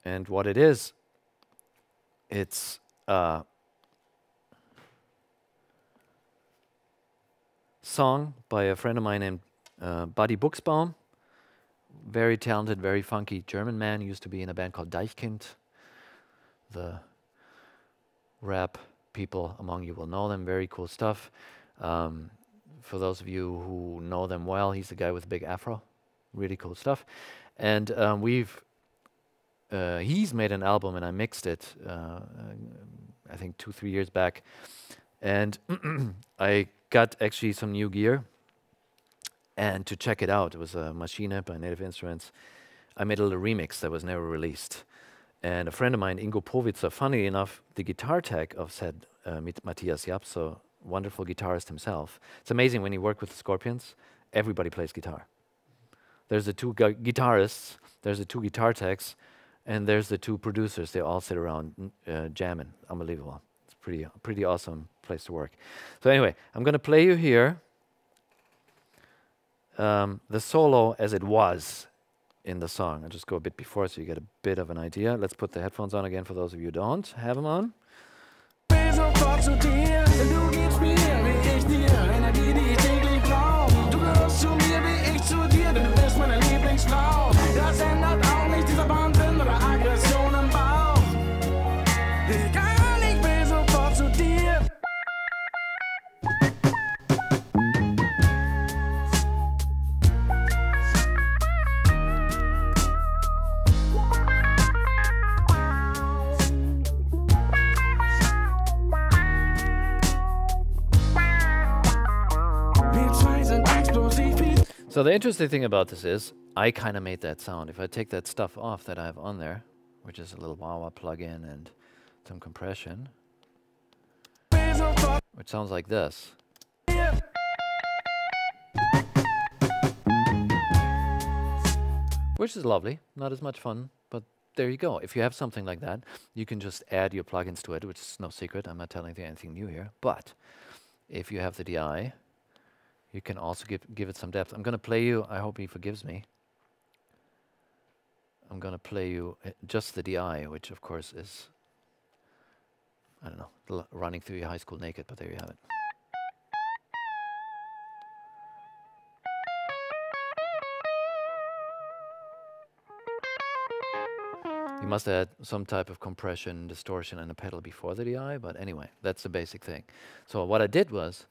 And what it is, it's a song by a friend of mine named uh, Buddy Buxbaum. Very talented, very funky German man. Used to be in a band called Deichkind. The rap people among you will know them. Very cool stuff. Um, for those of you who know them well, he's the guy with the big afro. Really cool stuff. And um, we've, uh, he's made an album and I mixed it, uh, I think two, three years back. And [clears throat] I got actually some new gear. And to check it out, it was a Maschine by Native Instruments. I made a little remix that was never released. And a friend of mine, Ingo Powitzer, funny enough, the guitar tech of said uh, Matthias Japso wonderful guitarist himself. It's amazing when you work with Scorpions, everybody plays guitar. There's the two gu guitarists, there's the two guitar techs, and there's the two producers. They all sit around uh, jamming. Unbelievable. It's pretty, pretty awesome place to work. So anyway, I'm going to play you here um, the solo as it was in the song. I'll just go a bit before so you get a bit of an idea. Let's put the headphones on again for those of you who don't have them on. So the interesting thing about this is I kind of made that sound. If I take that stuff off that I have on there, which is a little wah-wah plug-in and some compression, which sounds like this. Which is lovely, not as much fun, but there you go. If you have something like that, you can just add your plugins to it, which is no secret. I'm not telling you anything new here. But if you have the DI, you can also give give it some depth. I'm going to play you. I hope he forgives me. I'm going to play you uh, just the DI, which of course is I don't know, running through your high school naked. But there you have it. You must add some type of compression, distortion, and a pedal before the DI, but anyway, that's the basic thing. So what I did was,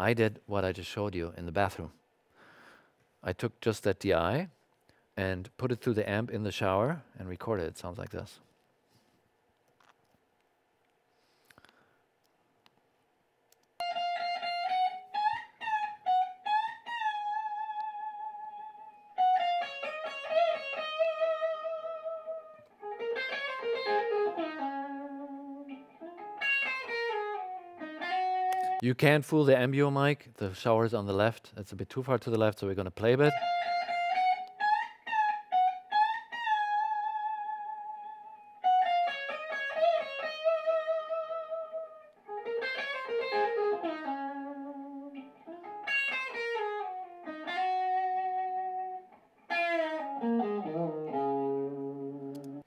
I did what I just showed you in the bathroom. I took just that DI and put it through the amp in the shower and recorded it. sounds like this. You can't fool the Ambeo mic. The shower is on the left. It's a bit too far to the left, so we're going to play a bit.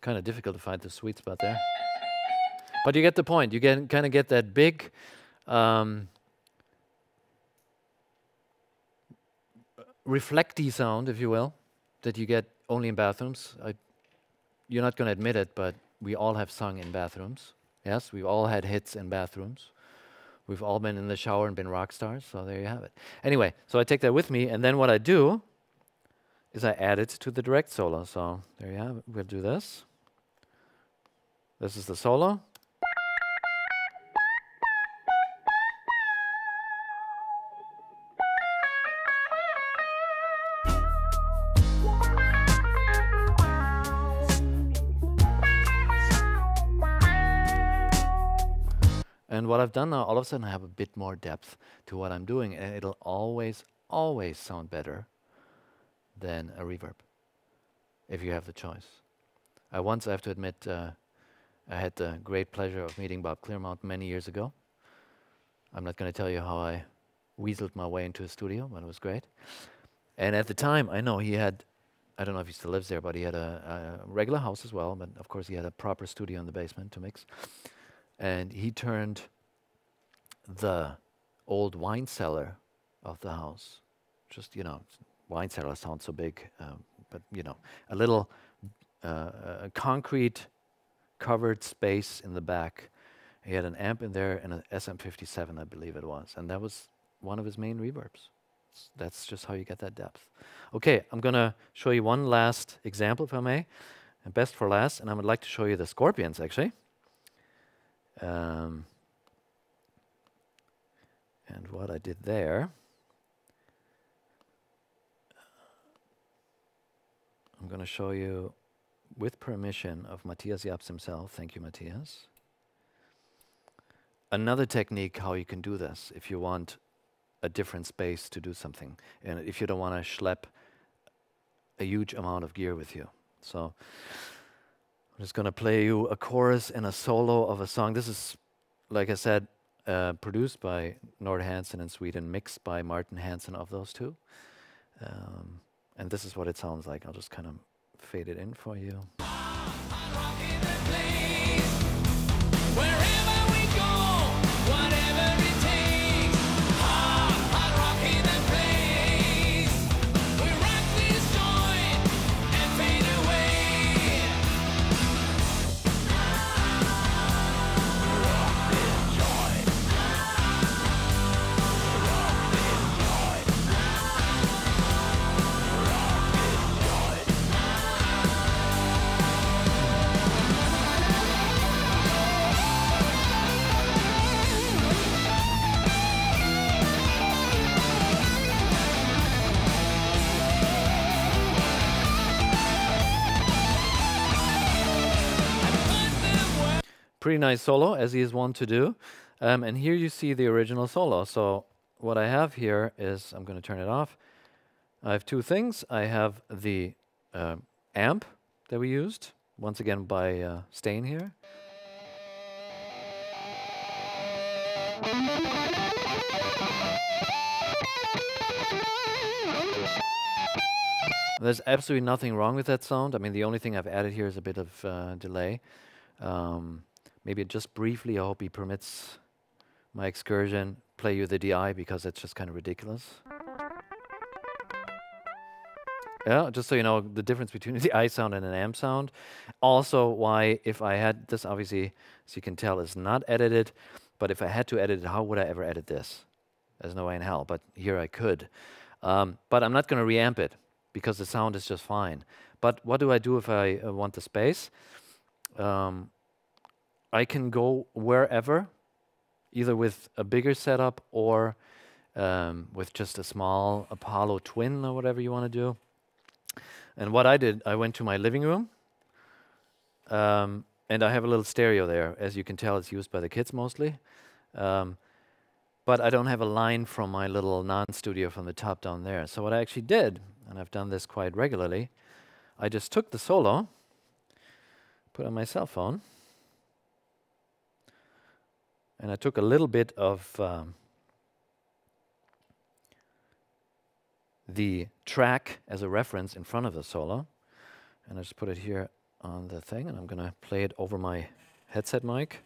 Kind of difficult to find the sweet spot there. But you get the point. You get kind of get that big um, reflecty sound, if you will, that you get only in bathrooms. I, you're not going to admit it, but we all have sung in bathrooms. Yes, we've all had hits in bathrooms. We've all been in the shower and been rock stars, so there you have it. Anyway, so I take that with me, and then what I do is I add it to the direct solo. So there you have it. We'll do this. This is the solo. What I've done now, all of a sudden I have a bit more depth to what I'm doing, and it'll always, always sound better than a reverb, if you have the choice. I once, I have to admit, uh, I had the great pleasure of meeting Bob Clearmountain many years ago. I'm not going to tell you how I weaseled my way into a studio, but it was great. And at the time, I know he had, I don't know if he still lives there, but he had a, a regular house as well, but of course he had a proper studio in the basement to mix and he turned the old wine cellar of the house, just, you know, wine cellar sounds so big, um, but, you know, a little uh, concrete covered space in the back. He had an amp in there and an SM57, I believe it was, and that was one of his main reverbs. That's just how you get that depth. Okay, I'm going to show you one last example, if I may, and best for last, and I would like to show you the Scorpions, actually. Um, and what I did there, I'm going to show you with permission of Matthias Jabs himself. Thank you, Matthias. Another technique how you can do this if you want a different space to do something and if you don't want to schlep a huge amount of gear with you. So I'm just going to play you a chorus and a solo of a song. This is, like I said, uh, produced by Nord Hansen in Sweden, mixed by Martin Hansen of those two. Um, and this is what it sounds like. I'll just kind of fade it in for you. Pretty nice solo, as he is wont to do. Um, and here you see the original solo. So what I have here is, I'm going to turn it off. I have two things. I have the uh, amp that we used, once again by uh, Stane here. There's absolutely nothing wrong with that sound. I mean, the only thing I've added here is a bit of uh, delay. Um, maybe just briefly, I hope he permits my excursion play you the DI because it's just kind of ridiculous. Yeah, just so you know the difference between [laughs] the I sound and an amp sound. Also, why if I had this, obviously, as you can tell, is not edited. But if I had to edit it, how would I ever edit this? There's no way in hell. But here I could. Um, but I'm not going to reamp it because the sound is just fine. But what do I do if I uh, want the space? Um, I can go wherever, either with a bigger setup or um, with just a small Apollo twin or whatever you want to do. And what I did, I went to my living room, um, and I have a little stereo there. As you can tell, it's used by the kids mostly. Um, but I don't have a line from my little non-studio from the top down there. So what I actually did, and I've done this quite regularly, I just took the solo, put on my cell phone, and I took a little bit of um, the track as a reference in front of the solo. And I just put it here on the thing, and I'm going to play it over my headset mic.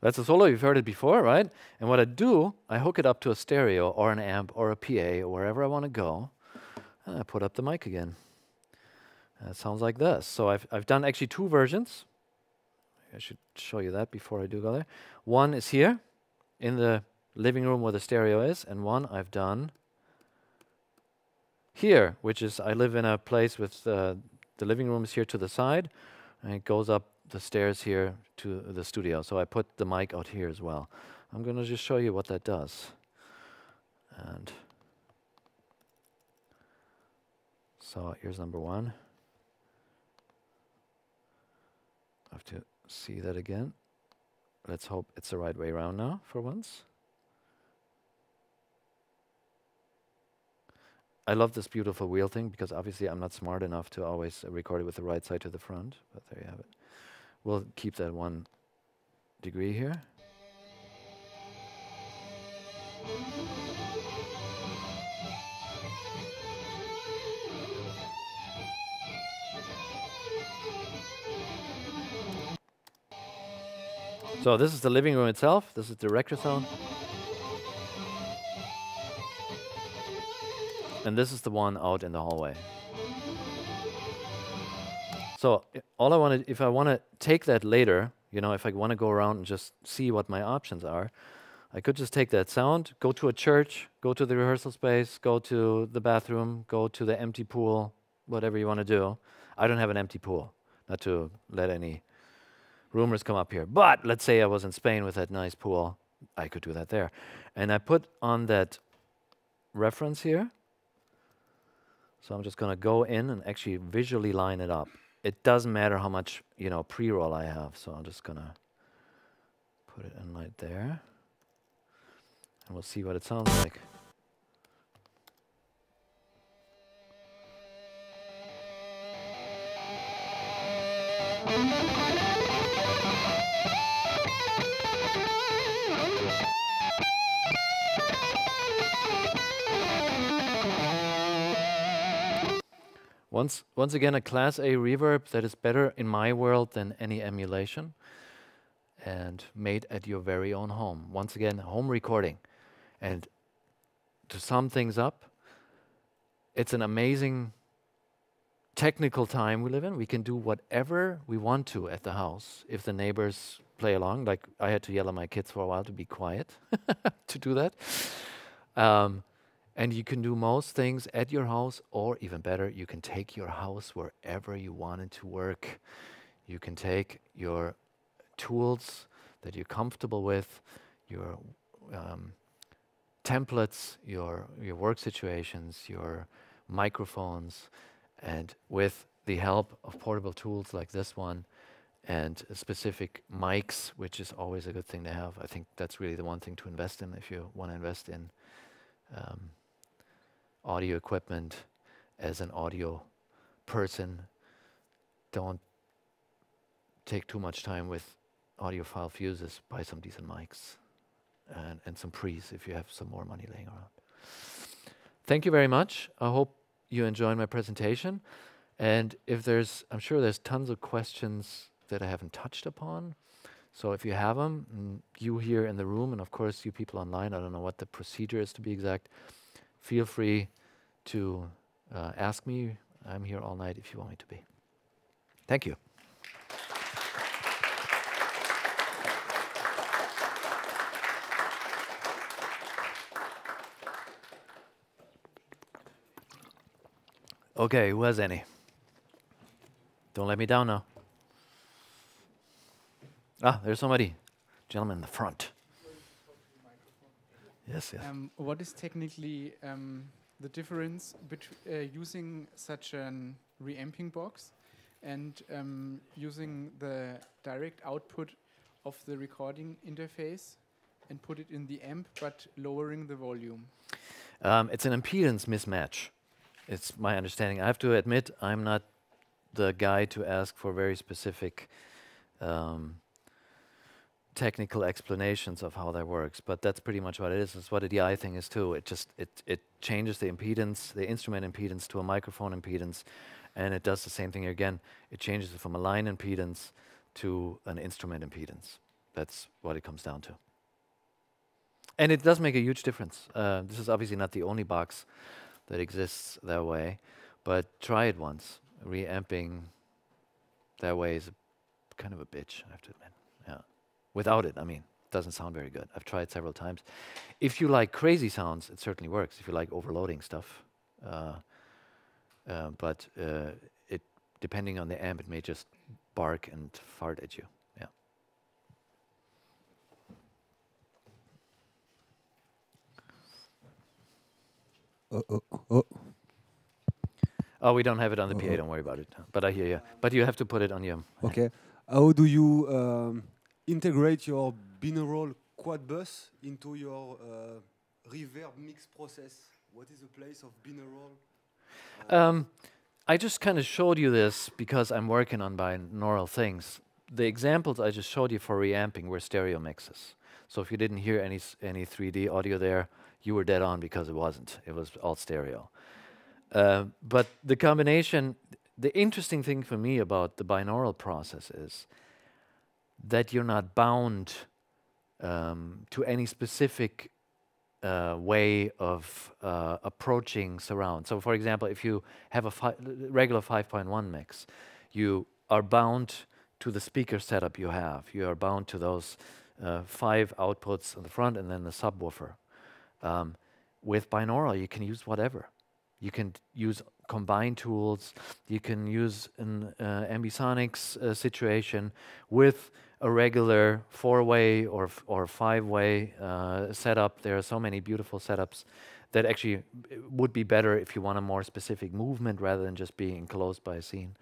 That's a solo, you've heard it before, right? And what I do, I hook it up to a stereo or an amp or a PA or wherever I want to go, and I put up the mic again. That sounds like this. So I've, I've done actually two versions. I should show you that before I do go there. One is here in the living room where the stereo is, and one I've done here, which is I live in a place with uh, the living room is here to the side, and it goes up the stairs here to the studio. So I put the mic out here as well. I'm going to just show you what that does. And so here's number one. I have to see that again. Let's hope it's the right way around now for once. I love this beautiful wheel thing because obviously I'm not smart enough to always record it with the right side to the front, but there you have it. We'll keep that one degree here. So this is the living room itself. This is the sound. And this is the one out in the hallway. So all I want to, if I want to take that later, you know, if I want to go around and just see what my options are, I could just take that sound, go to a church, go to the rehearsal space, go to the bathroom, go to the empty pool, whatever you want to do. I don't have an empty pool, not to let any rumors come up here. But let's say I was in Spain with that nice pool, I could do that there. And I put on that reference here. So I'm just going to go in and actually visually line it up. It doesn't matter how much, you know, pre-roll I have. So I'm just going to put it in right there. And we'll see what it sounds like. Once, once again, a Class A reverb that is better in my world than any emulation and made at your very own home. Once again, home recording. And to sum things up, it's an amazing technical time we live in. We can do whatever we want to at the house if the neighbors play along. Like I had to yell at my kids for a while to be quiet [laughs] to do that. Um, and you can do most things at your house, or even better, you can take your house wherever you want it to work. You can take your tools that you're comfortable with, your um, templates, your, your work situations, your microphones, and with the help of portable tools like this one, and specific mics, which is always a good thing to have. I think that's really the one thing to invest in if you want to invest in um, audio equipment as an audio person. Don't take too much time with audiophile fuses. Buy some decent mics and, and some pre's if you have some more money laying around. Thank you very much. I hope you enjoyed my presentation. And if there's, I'm sure there's tons of questions that I haven't touched upon. So if you have them, mm, you here in the room, and of course you people online, I don't know what the procedure is to be exact, feel free to uh, ask me. I'm here all night if you want me to be. Thank you. Okay, who has any? Don't let me down now. Ah, there's somebody. Gentleman in the front. Yes, yes. Um, what is technically um, the difference between uh, using such an reamping box and um, using the direct output of the recording interface and put it in the amp but lowering the volume? Um, it's an impedance mismatch. It's my understanding. I have to admit, I'm not the guy to ask for very specific um, technical explanations of how that works, but that's pretty much what it is. It's what a DI thing is too. It just it it changes the impedance, the instrument impedance to a microphone impedance, and it does the same thing again. It changes it from a line impedance to an instrument impedance. That's what it comes down to. And it does make a huge difference. Uh, this is obviously not the only box that exists that way, but try it once. Reamping that way is kind of a bitch, I have to admit. Without it, I mean, it doesn't sound very good. I've tried several times. If you like crazy sounds, it certainly works. If you like overloading stuff, uh, uh, but uh, it depending on the amp, it may just bark and fart at you. Yeah. Oh, oh, oh. Oh, we don't have it on the PA. Don't worry about it. But I hear you. But you have to put it on your. Okay. How do you um, integrate your binaural quad bus into your uh, reverb mix process? What is the place of binaural? Um, I just kind of showed you this because I'm working on binaural things. The examples I just showed you for reamping were stereo mixes. So if you didn't hear any any 3D audio there, you were dead on because it wasn't. It was all stereo. Uh, but the combination, the interesting thing for me about the binaural process is that you're not bound um, to any specific uh, way of uh, approaching surround. So, for example, if you have a fi regular 5.1 mix, you are bound to the speaker setup you have. You are bound to those uh, five outputs on the front and then the subwoofer. Um, with binaural, you can use whatever. You can use combine tools. You can use an uh, ambisonics uh, situation with a regular four-way or or five-way uh, setup. There are so many beautiful setups that actually uh, would be better if you want a more specific movement rather than just being enclosed by a scene.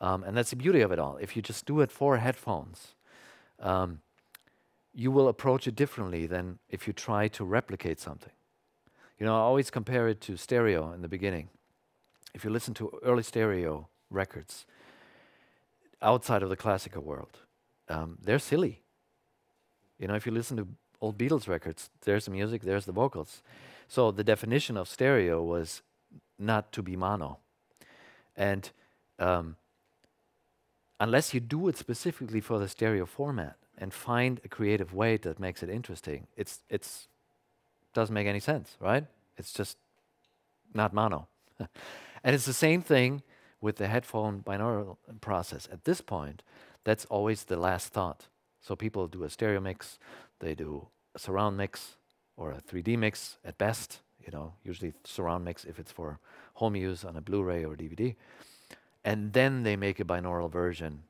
Um, and that's the beauty of it all. If you just do it for headphones, um, you will approach it differently than if you try to replicate something. You know, I always compare it to stereo in the beginning. If you listen to early stereo records outside of the classical world, um, they're silly. You know, if you listen to old Beatles records, there's the music, there's the vocals. So the definition of stereo was not to be mono. And um, unless you do it specifically for the stereo format and find a creative way that makes it interesting, it's it's doesn't make any sense, right? It's just not mono. [laughs] and it's the same thing with the headphone binaural process. At this point, that's always the last thought. So people do a stereo mix, they do a surround mix or a 3D mix at best, you know, usually surround mix if it's for home use on a Blu-ray or DVD. And then they make a binaural version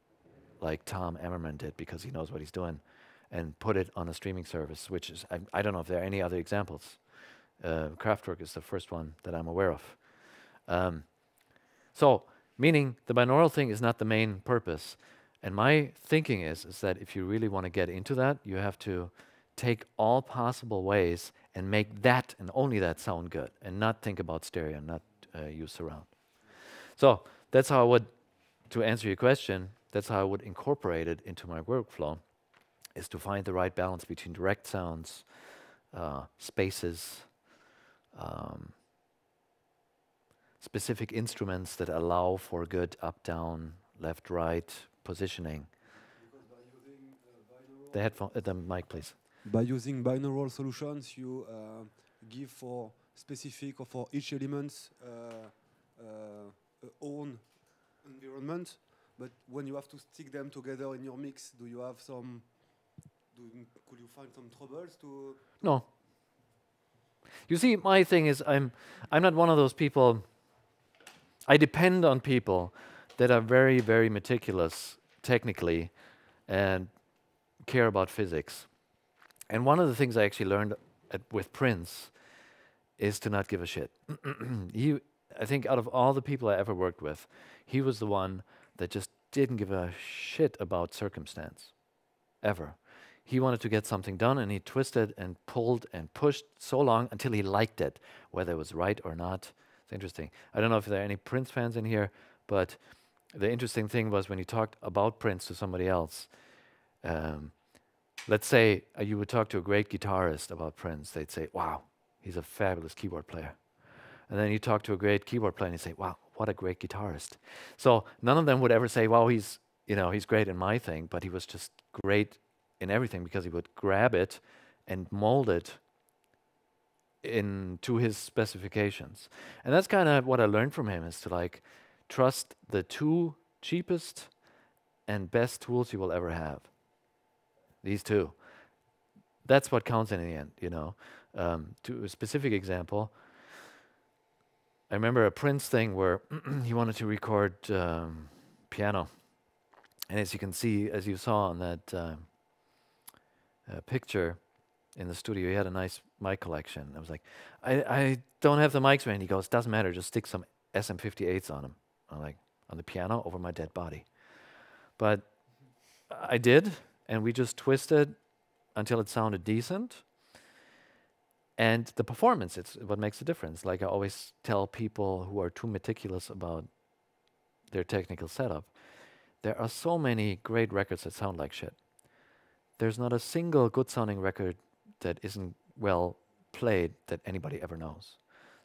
like Tom Ammermann did because he knows what he's doing and put it on a streaming service, which is, I, I don't know if there are any other examples. Uh, Kraftwerk is the first one that I'm aware of. Um, so, meaning the binaural thing is not the main purpose. And my thinking is, is that if you really want to get into that, you have to take all possible ways and make that and only that sound good and not think about stereo, and not uh, use surround. So that's how I would, to answer your question, that's how I would incorporate it into my workflow, is to find the right balance between direct sounds, uh, spaces, um, specific instruments that allow for good up, down, left, right positioning. The headphone, uh, the mic, please. By using binaural solutions, you uh, give for specific or for each element uh, uh, own environment. But when you have to stick them together in your mix, do you have some? Do you, could you find some troubles to? No. You see, my thing is, I'm, I'm not one of those people. I depend on people that are very, very meticulous technically and care about physics. And one of the things I actually learned at, with Prince is to not give a shit. [clears throat] he, I think, out of all the people I ever worked with, he was the one that just didn't give a shit about circumstance, ever. He wanted to get something done, and he twisted and pulled and pushed so long until he liked it, whether it was right or not. It's interesting. I don't know if there are any Prince fans in here, but the interesting thing was when you talked about Prince to somebody else. Um, let's say uh, you would talk to a great guitarist about Prince, they'd say, "Wow, he's a fabulous keyboard player." And then you talk to a great keyboard player and you say, "Wow, what a great guitarist." So none of them would ever say, "Wow, he's you know he's great in my thing," but he was just great in everything because he would grab it and mold it into his specifications. And that's kind of what I learned from him is to like trust the two cheapest and best tools you will ever have. These two. That's what counts in the end, you know. Um, to a specific example, I remember a Prince thing where [clears throat] he wanted to record um, piano. And as you can see, as you saw on that uh, uh, picture in the studio, he had a nice mic collection. I was like, I, I don't have the mics, man. He goes, doesn't matter, just stick some SM58s on them. Like, on the piano over my dead body. But I did, and we just twisted until it sounded decent. And the performance, it's what makes the difference. Like I always tell people who are too meticulous about their technical setup, there are so many great records that sound like shit. There's not a single good sounding record that isn't well played that anybody ever knows.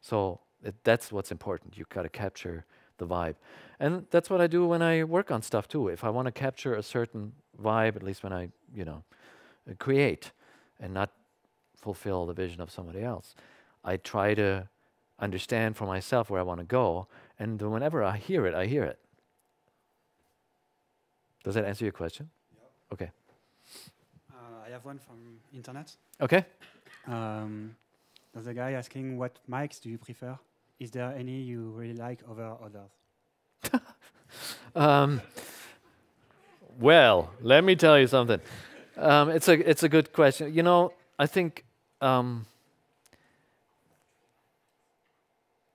So it, that's what's important. You've got to capture the vibe. And that's what I do when I work on stuff too. If I want to capture a certain vibe, at least when I, you know, uh, create and not fulfill the vision of somebody else, I try to understand for myself where I want to go. And whenever I hear it, I hear it. Does that answer your question? Yeah. Okay. Uh, I have one from internet. Okay. Um, there's a guy asking what mics do you prefer? Is there any you really like over others? [laughs] um, well, let me tell you something. Um, it's a it's a good question. You know, I think um,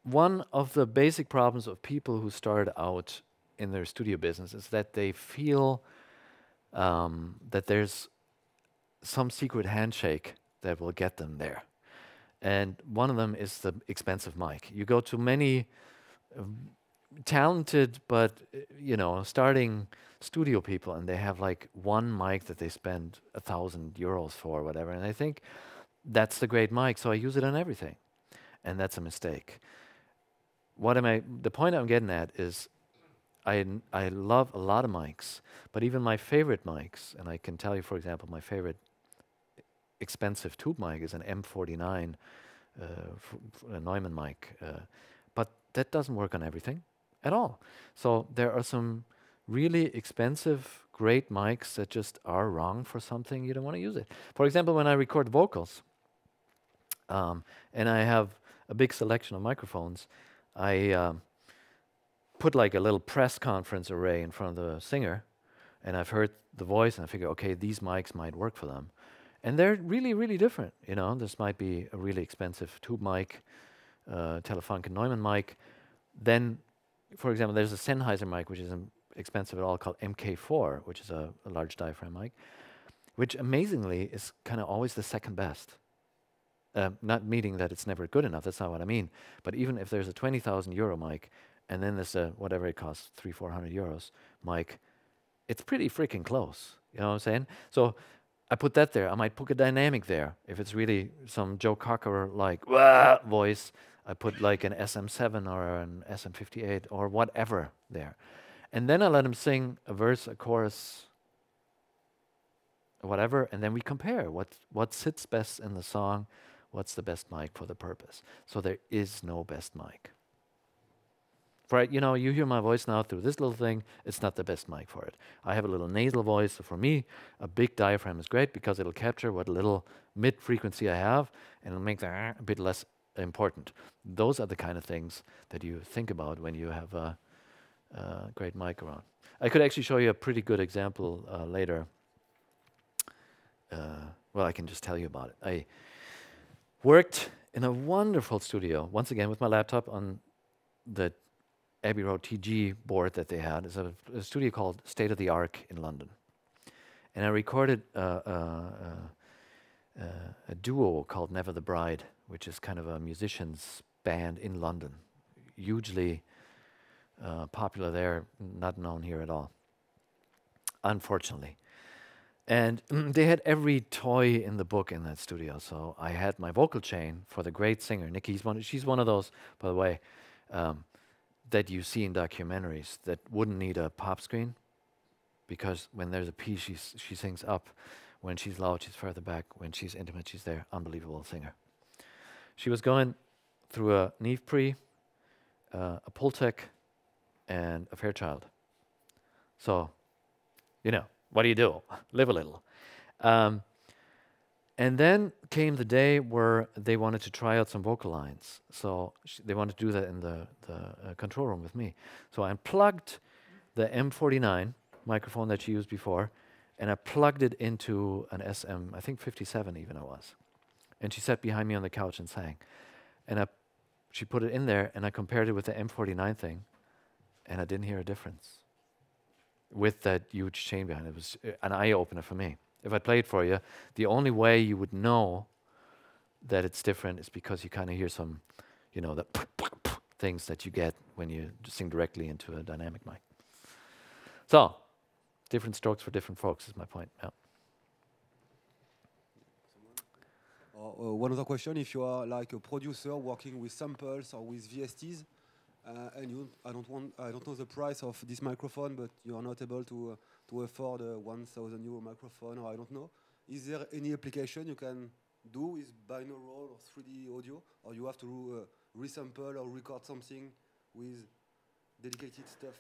one of the basic problems of people who start out in their studio business is that they feel um, that there's some secret handshake that will get them there and one of them is the expensive mic. You go to many uh, talented but uh, you know starting studio people, and they have like one mic that they spend a thousand euros for, or whatever. And I think that's the great mic, so I use it on everything, and that's a mistake. What am I? The point I'm getting at is. I, I love a lot of mics, but even my favorite mics, and I can tell you, for example, my favorite expensive tube mic is an M49 uh, Neumann mic, uh, but that doesn't work on everything at all. So there are some really expensive, great mics that just are wrong for something you don't want to use it. For example, when I record vocals, um, and I have a big selection of microphones, I um, put like a little press conference array in front of the singer, and I've heard the voice, and I figure, okay, these mics might work for them. And they're really, really different. You know, this might be a really expensive tube mic, uh, Telefunken Neumann mic. Then, for example, there's a Sennheiser mic, which is a, expensive at all called MK4, which is a, a large diaphragm mic, which amazingly is kind of always the second best. Um, not meaning that it's never good enough, that's not what I mean. But even if there's a 20,000 euro mic and then there's a whatever it costs, three, 400 euros mic, it's pretty freaking close. You know what I'm saying? So I put that there. I might put a dynamic there. If it's really some Joe Cocker like voice, I put like an SM7 or an SM58 or whatever there. And then I let him sing a verse, a chorus, whatever, and then we compare what, what sits best in the song, what's the best mic for the purpose. So there is no best mic. For you know, you hear my voice now through this little thing, it's not the best mic for it. I have a little nasal voice, so for me, a big diaphragm is great because it'll capture what little mid frequency I have and it'll make that a bit less important. Those are the kind of things that you think about when you have a, a great mic around. I could actually show you a pretty good example uh, later. Uh, well, I can just tell you about it. I worked in a wonderful studio, once again with my laptop on the Abbey Road TG board that they had. It's a, a studio called State of the Ark in London. And I recorded uh, uh, uh, a duo called Never the Bride, which is kind of a musicians band in London, hugely uh, popular there, not known here at all, unfortunately. And [clears throat] they had every toy in the book in that studio. So I had my vocal chain for the great singer, Nikki's one. She's one of those, by the way, um, that you see in documentaries that wouldn't need a pop screen because when there's a piece, she's, she sings up. When she's loud, she's further back. When she's intimate, she's there. Unbelievable singer. She was going through a Neve Pre, uh, a Pultec, and a Fairchild. So, you know, what do you do? Live a little. Um, and then came the day where they wanted to try out some vocal lines. So they wanted to do that in the, the uh, control room with me. So I unplugged the M49 microphone that she used before, and I plugged it into an SM, I think 57 even it was. And she sat behind me on the couch and sang. And I, she put it in there, and I compared it with the M49 thing, and I didn't hear a difference with that huge chain behind it. It was uh, an eye opener for me. If I play it for you, the only way you would know that it's different is because you kind of hear some, you know, the things that you get when you sing directly into a dynamic mic. So, different strokes for different folks is my point. Yeah. Uh, one other question: If you are like a producer working with samples or with VSTs, uh, and you, I don't want, I don't know the price of this microphone, but you are not able to uh, to afford a 1,000 euro microphone, or I don't know. Is there any application you can do with binaural or 3D audio, or you have to uh, resample or record something with dedicated stuff?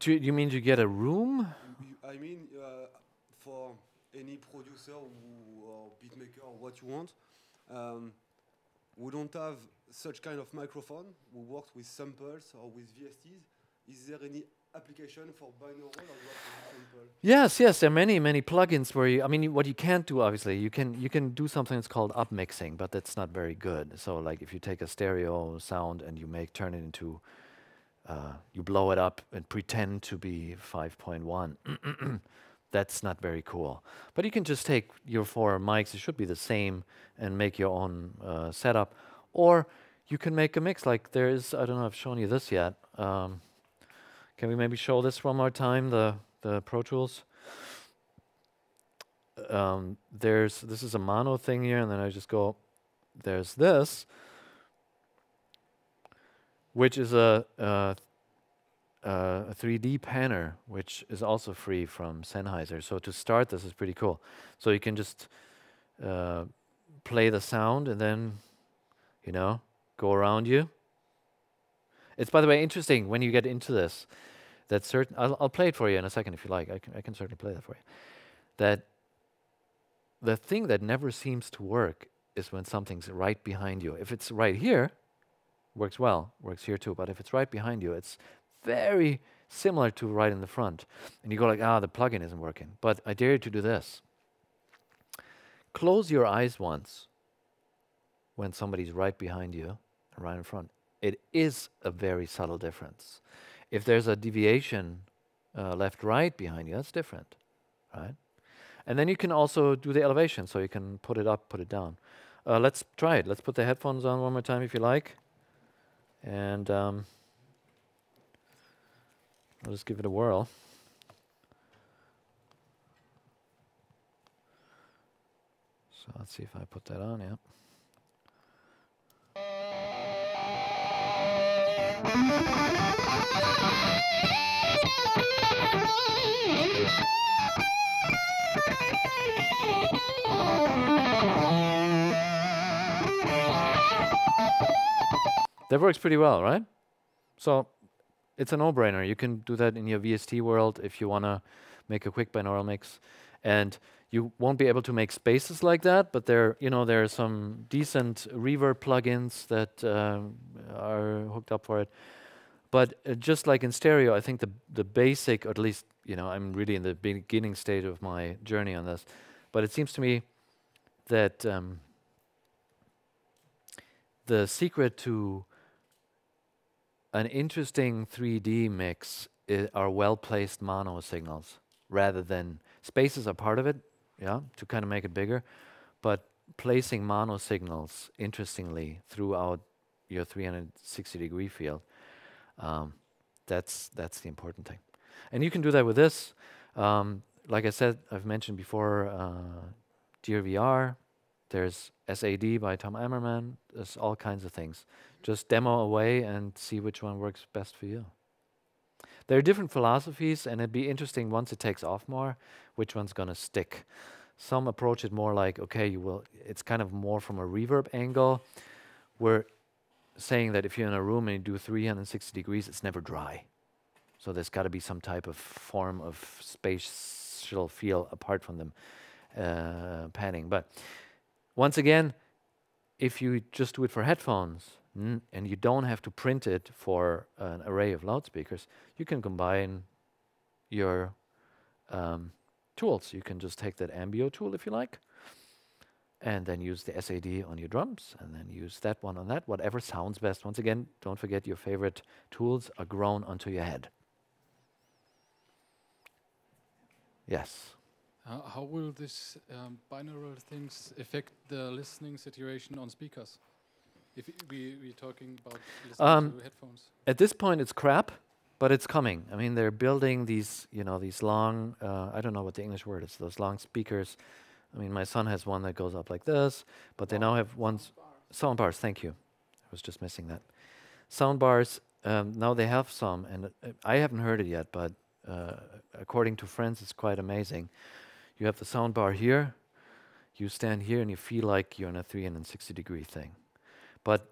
Do you mean you get a room? I mean, uh, for any producer or beatmaker or what you want, um, we don't have such kind of microphone. We work with samples or with VSTs. Is there any application for binaural Yes, yes, there are many, many plugins where you, I mean, what you can't do, obviously, you can, you can do something that's called upmixing, but that's not very good. So like if you take a stereo sound and you make, turn it into, uh, you blow it up and pretend to be 5.1, [clears throat] that's not very cool. But you can just take your four mics, it should be the same, and make your own uh, setup. Or you can make a mix, like there is, I don't know I've shown you this yet. Um, can we maybe show this one more time, the, the Pro Tools? Um, there's, this is a mono thing here, and then I just go, there's this, which is a, a, a 3D panner, which is also free from Sennheiser. So to start, this is pretty cool. So you can just uh, play the sound and then, you know, go around you. It's, by the way, interesting when you get into this that certain, I'll, I'll play it for you in a second if you like. I can, I can certainly play that for you. That the thing that never seems to work is when something's right behind you. If it's right here, works well, works here too. But if it's right behind you, it's very similar to right in the front. And you go like, ah, the plugin isn't working. But I dare you to do this. Close your eyes once when somebody's right behind you and right in front. It is a very subtle difference. If there's a deviation uh, left right behind you, that's different, right? And then you can also do the elevation, so you can put it up, put it down. Uh, let's try it. Let's put the headphones on one more time if you like. And um, I'll just give it a whirl. So let's see if I put that on, yeah. That works pretty well, right? So it's a no-brainer. You can do that in your VST world if you want to make a quick binaural mix. And you won't be able to make spaces like that, but there, you know, there are some decent reverb plugins that uh, are hooked up for it. But uh, just like in stereo, I think the the basic, or at least, you know, I'm really in the beginning stage of my journey on this. But it seems to me that um, the secret to an interesting 3D mix are well placed mono signals rather than spaces are part of it, yeah, to kind of make it bigger, but placing mono signals interestingly throughout your 360 degree field, um, that's that's the important thing, and you can do that with this. Um, like I said, I've mentioned before, uh, dearVR. There's SAD by Tom Ammermann. There's all kinds of things. Just demo away and see which one works best for you. There are different philosophies, and it'd be interesting once it takes off more, which one's going to stick. Some approach it more like, okay, you will. It's kind of more from a reverb angle. We're saying that if you're in a room and you do 360 degrees, it's never dry. So there's got to be some type of form of spatial feel apart from them uh, panning. But once again, if you just do it for headphones, and you don't have to print it for an array of loudspeakers, you can combine your um, tools. You can just take that AMBEO tool if you like, and then use the SAD on your drums, and then use that one on that, whatever sounds best. Once again, don't forget your favorite tools are grown onto your head. Yes. Uh, how will this um, binaural things affect the listening situation on speakers? If we we're talking about um, headphones. At this point, it's crap, but it's coming. I mean, they're building these, you know, these long. Uh, I don't know what the English word is. Those long speakers. I mean, my son has one that goes up like this, but they now have ones. Sound bars. Thank you. I was just missing that. Sound bars. Um, now they have some, and uh, I haven't heard it yet, but uh, according to friends, it's quite amazing. You have the sound bar here. You stand here, and you feel like you're in a 360 degree thing. But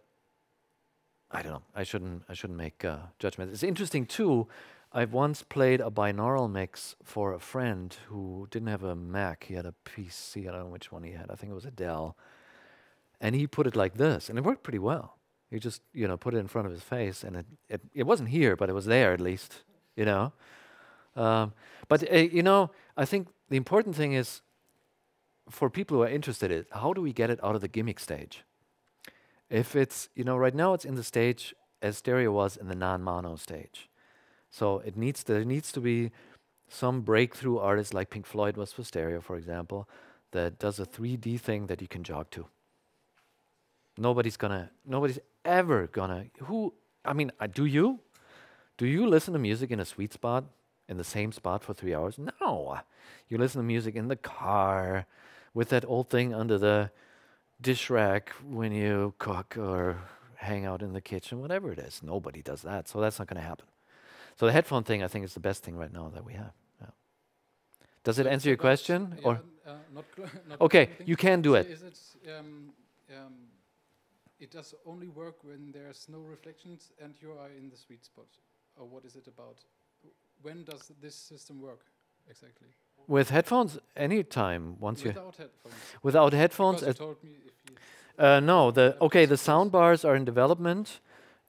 I don't know. I shouldn't. I shouldn't make uh, judgments. It's interesting too. I once played a binaural mix for a friend who didn't have a Mac. He had a PC. I don't know which one he had. I think it was a Dell. And he put it like this, and it worked pretty well. He just, you know, put it in front of his face, and it it, it wasn't here, but it was there at least, you know. Um, but uh, you know, I think the important thing is for people who are interested in it, how do we get it out of the gimmick stage? If it's, you know, right now it's in the stage as stereo was in the non-mono stage. So it needs there needs to be some breakthrough artist like Pink Floyd was for stereo, for example, that does a 3D thing that you can jog to. Nobody's gonna, nobody's ever gonna. Who? I mean, uh, do you? Do you listen to music in a sweet spot, in the same spot for three hours? No. You listen to music in the car, with that old thing under the dish rack when you cook or hang out in the kitchen, whatever it is. Nobody does that, so that's not to happen. So the headphone thing, I think, is the best thing right now that we have. Yeah. Does it answer your question? Yeah, or uh, not [laughs] not okay, you can do it. Is it um, um, it does only work when there's no reflections and you are in the sweet spot, or what is it about? When does this system work exactly? With headphones, anytime. Once without you headphones. Without headphones. Because you told me if uh, no, the okay. The sound bars are in development,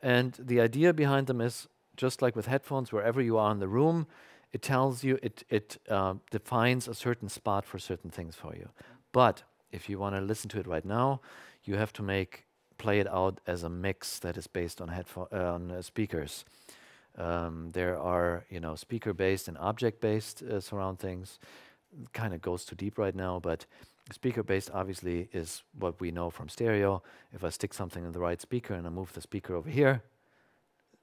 and the idea behind them is just like with headphones. Wherever you are in the room, it tells you it it uh, defines a certain spot for certain things for you. But if you want to listen to it right now, you have to make play it out as a mix that is based on headphone uh, on uh, speakers. Um, there are, you know, speaker-based and object-based uh, surround things. Kind of goes too deep right now, but speaker-based obviously is what we know from stereo. If I stick something in the right speaker and I move the speaker over here,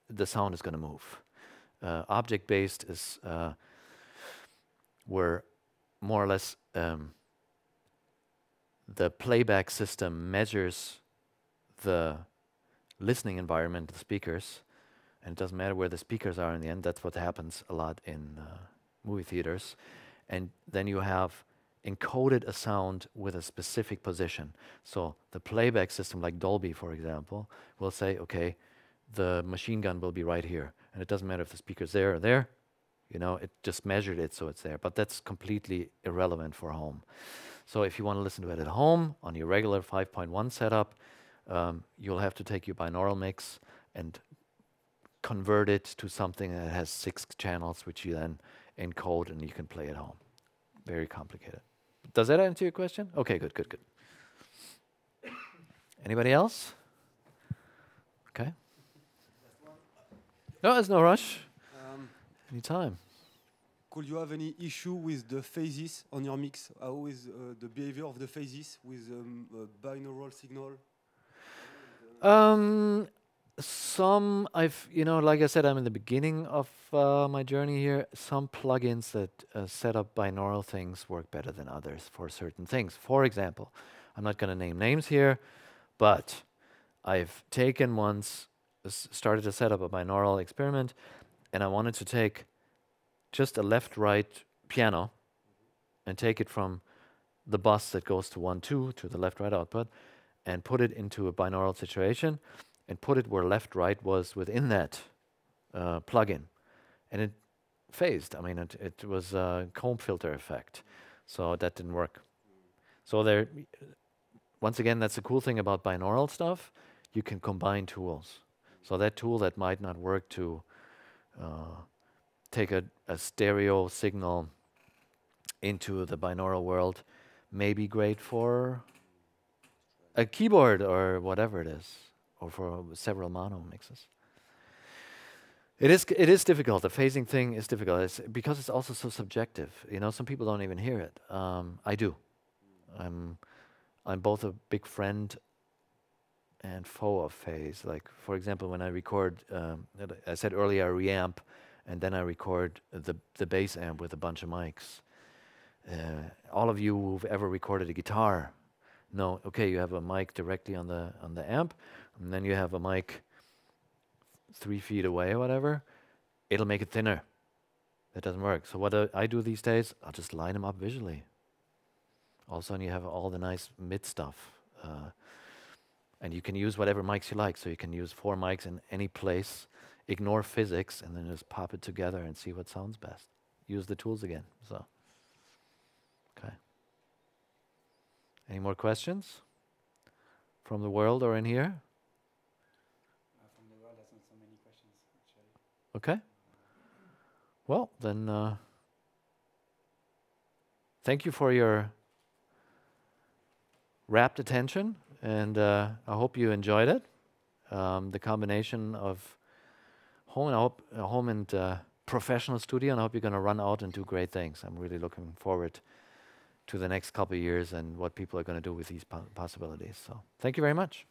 the sound is going to move. Uh, object-based is uh, where more or less um, the playback system measures the listening environment, the speakers, and it doesn't matter where the speakers are in the end. That's what happens a lot in uh, movie theaters. And then you have encoded a sound with a specific position. So the playback system, like Dolby, for example, will say, okay, the machine gun will be right here. And it doesn't matter if the speaker's there or there. You know, it just measured it so it's there. But that's completely irrelevant for home. So if you want to listen to it at home on your regular 5.1 setup, um, you'll have to take your binaural mix and convert it to something that has six channels, which you then encode and you can play at home. Very complicated. Does that answer your question? Okay, good, good, good. [coughs] Anybody else? Okay. No, there's no rush. Um, Anytime. could you have any issue with the phases on your mix? How is uh, the behavior of the phases with um, a binaural signal? Um, some I've you know, like I said, I'm in the beginning of uh, my journey here. Some plugins that uh, set up binaural things work better than others for certain things. For example, I'm not going to name names here, but I've taken once started to set up a binaural experiment, and I wanted to take just a left-right piano and take it from the bus that goes to one two to the left-right output, and put it into a binaural situation and put it where left right was within that uh, plugin. And it phased. I mean, it, it was a comb filter effect. So that didn't work. So there, once again, that's the cool thing about binaural stuff. You can combine tools. So that tool that might not work to uh, take a, a stereo signal into the binaural world may be great for a keyboard or whatever it is, or for several mono mixes. It is it is difficult. The phasing thing is difficult it's because it's also so subjective. You know, some people don't even hear it. Um, I do. I'm I'm both a big friend and of phase. Like for example, when I record, um, I said earlier, I reamp, and then I record the the bass amp with a bunch of mics. Uh, all of you who've ever recorded a guitar know, okay, you have a mic directly on the on the amp, and then you have a mic three feet away or whatever. It'll make it thinner. That doesn't work. So what do I do these days? I'll just line them up visually. All of a sudden, you have all the nice mid stuff. Uh, and you can use whatever mics you like. So you can use four mics in any place, ignore physics, and then just pop it together and see what sounds best. Use the tools again. So, okay. Any more questions from the world or in here? from the world, there's not so many questions, actually. Okay. Well, then, uh, thank you for your rapt attention, and uh, I hope you enjoyed it. Um, the combination of home and uh, home and uh, professional studio, and I hope you're going to run out and do great things. I'm really looking forward to the next couple of years and what people are going to do with these po- possibilities. So, thank you very much.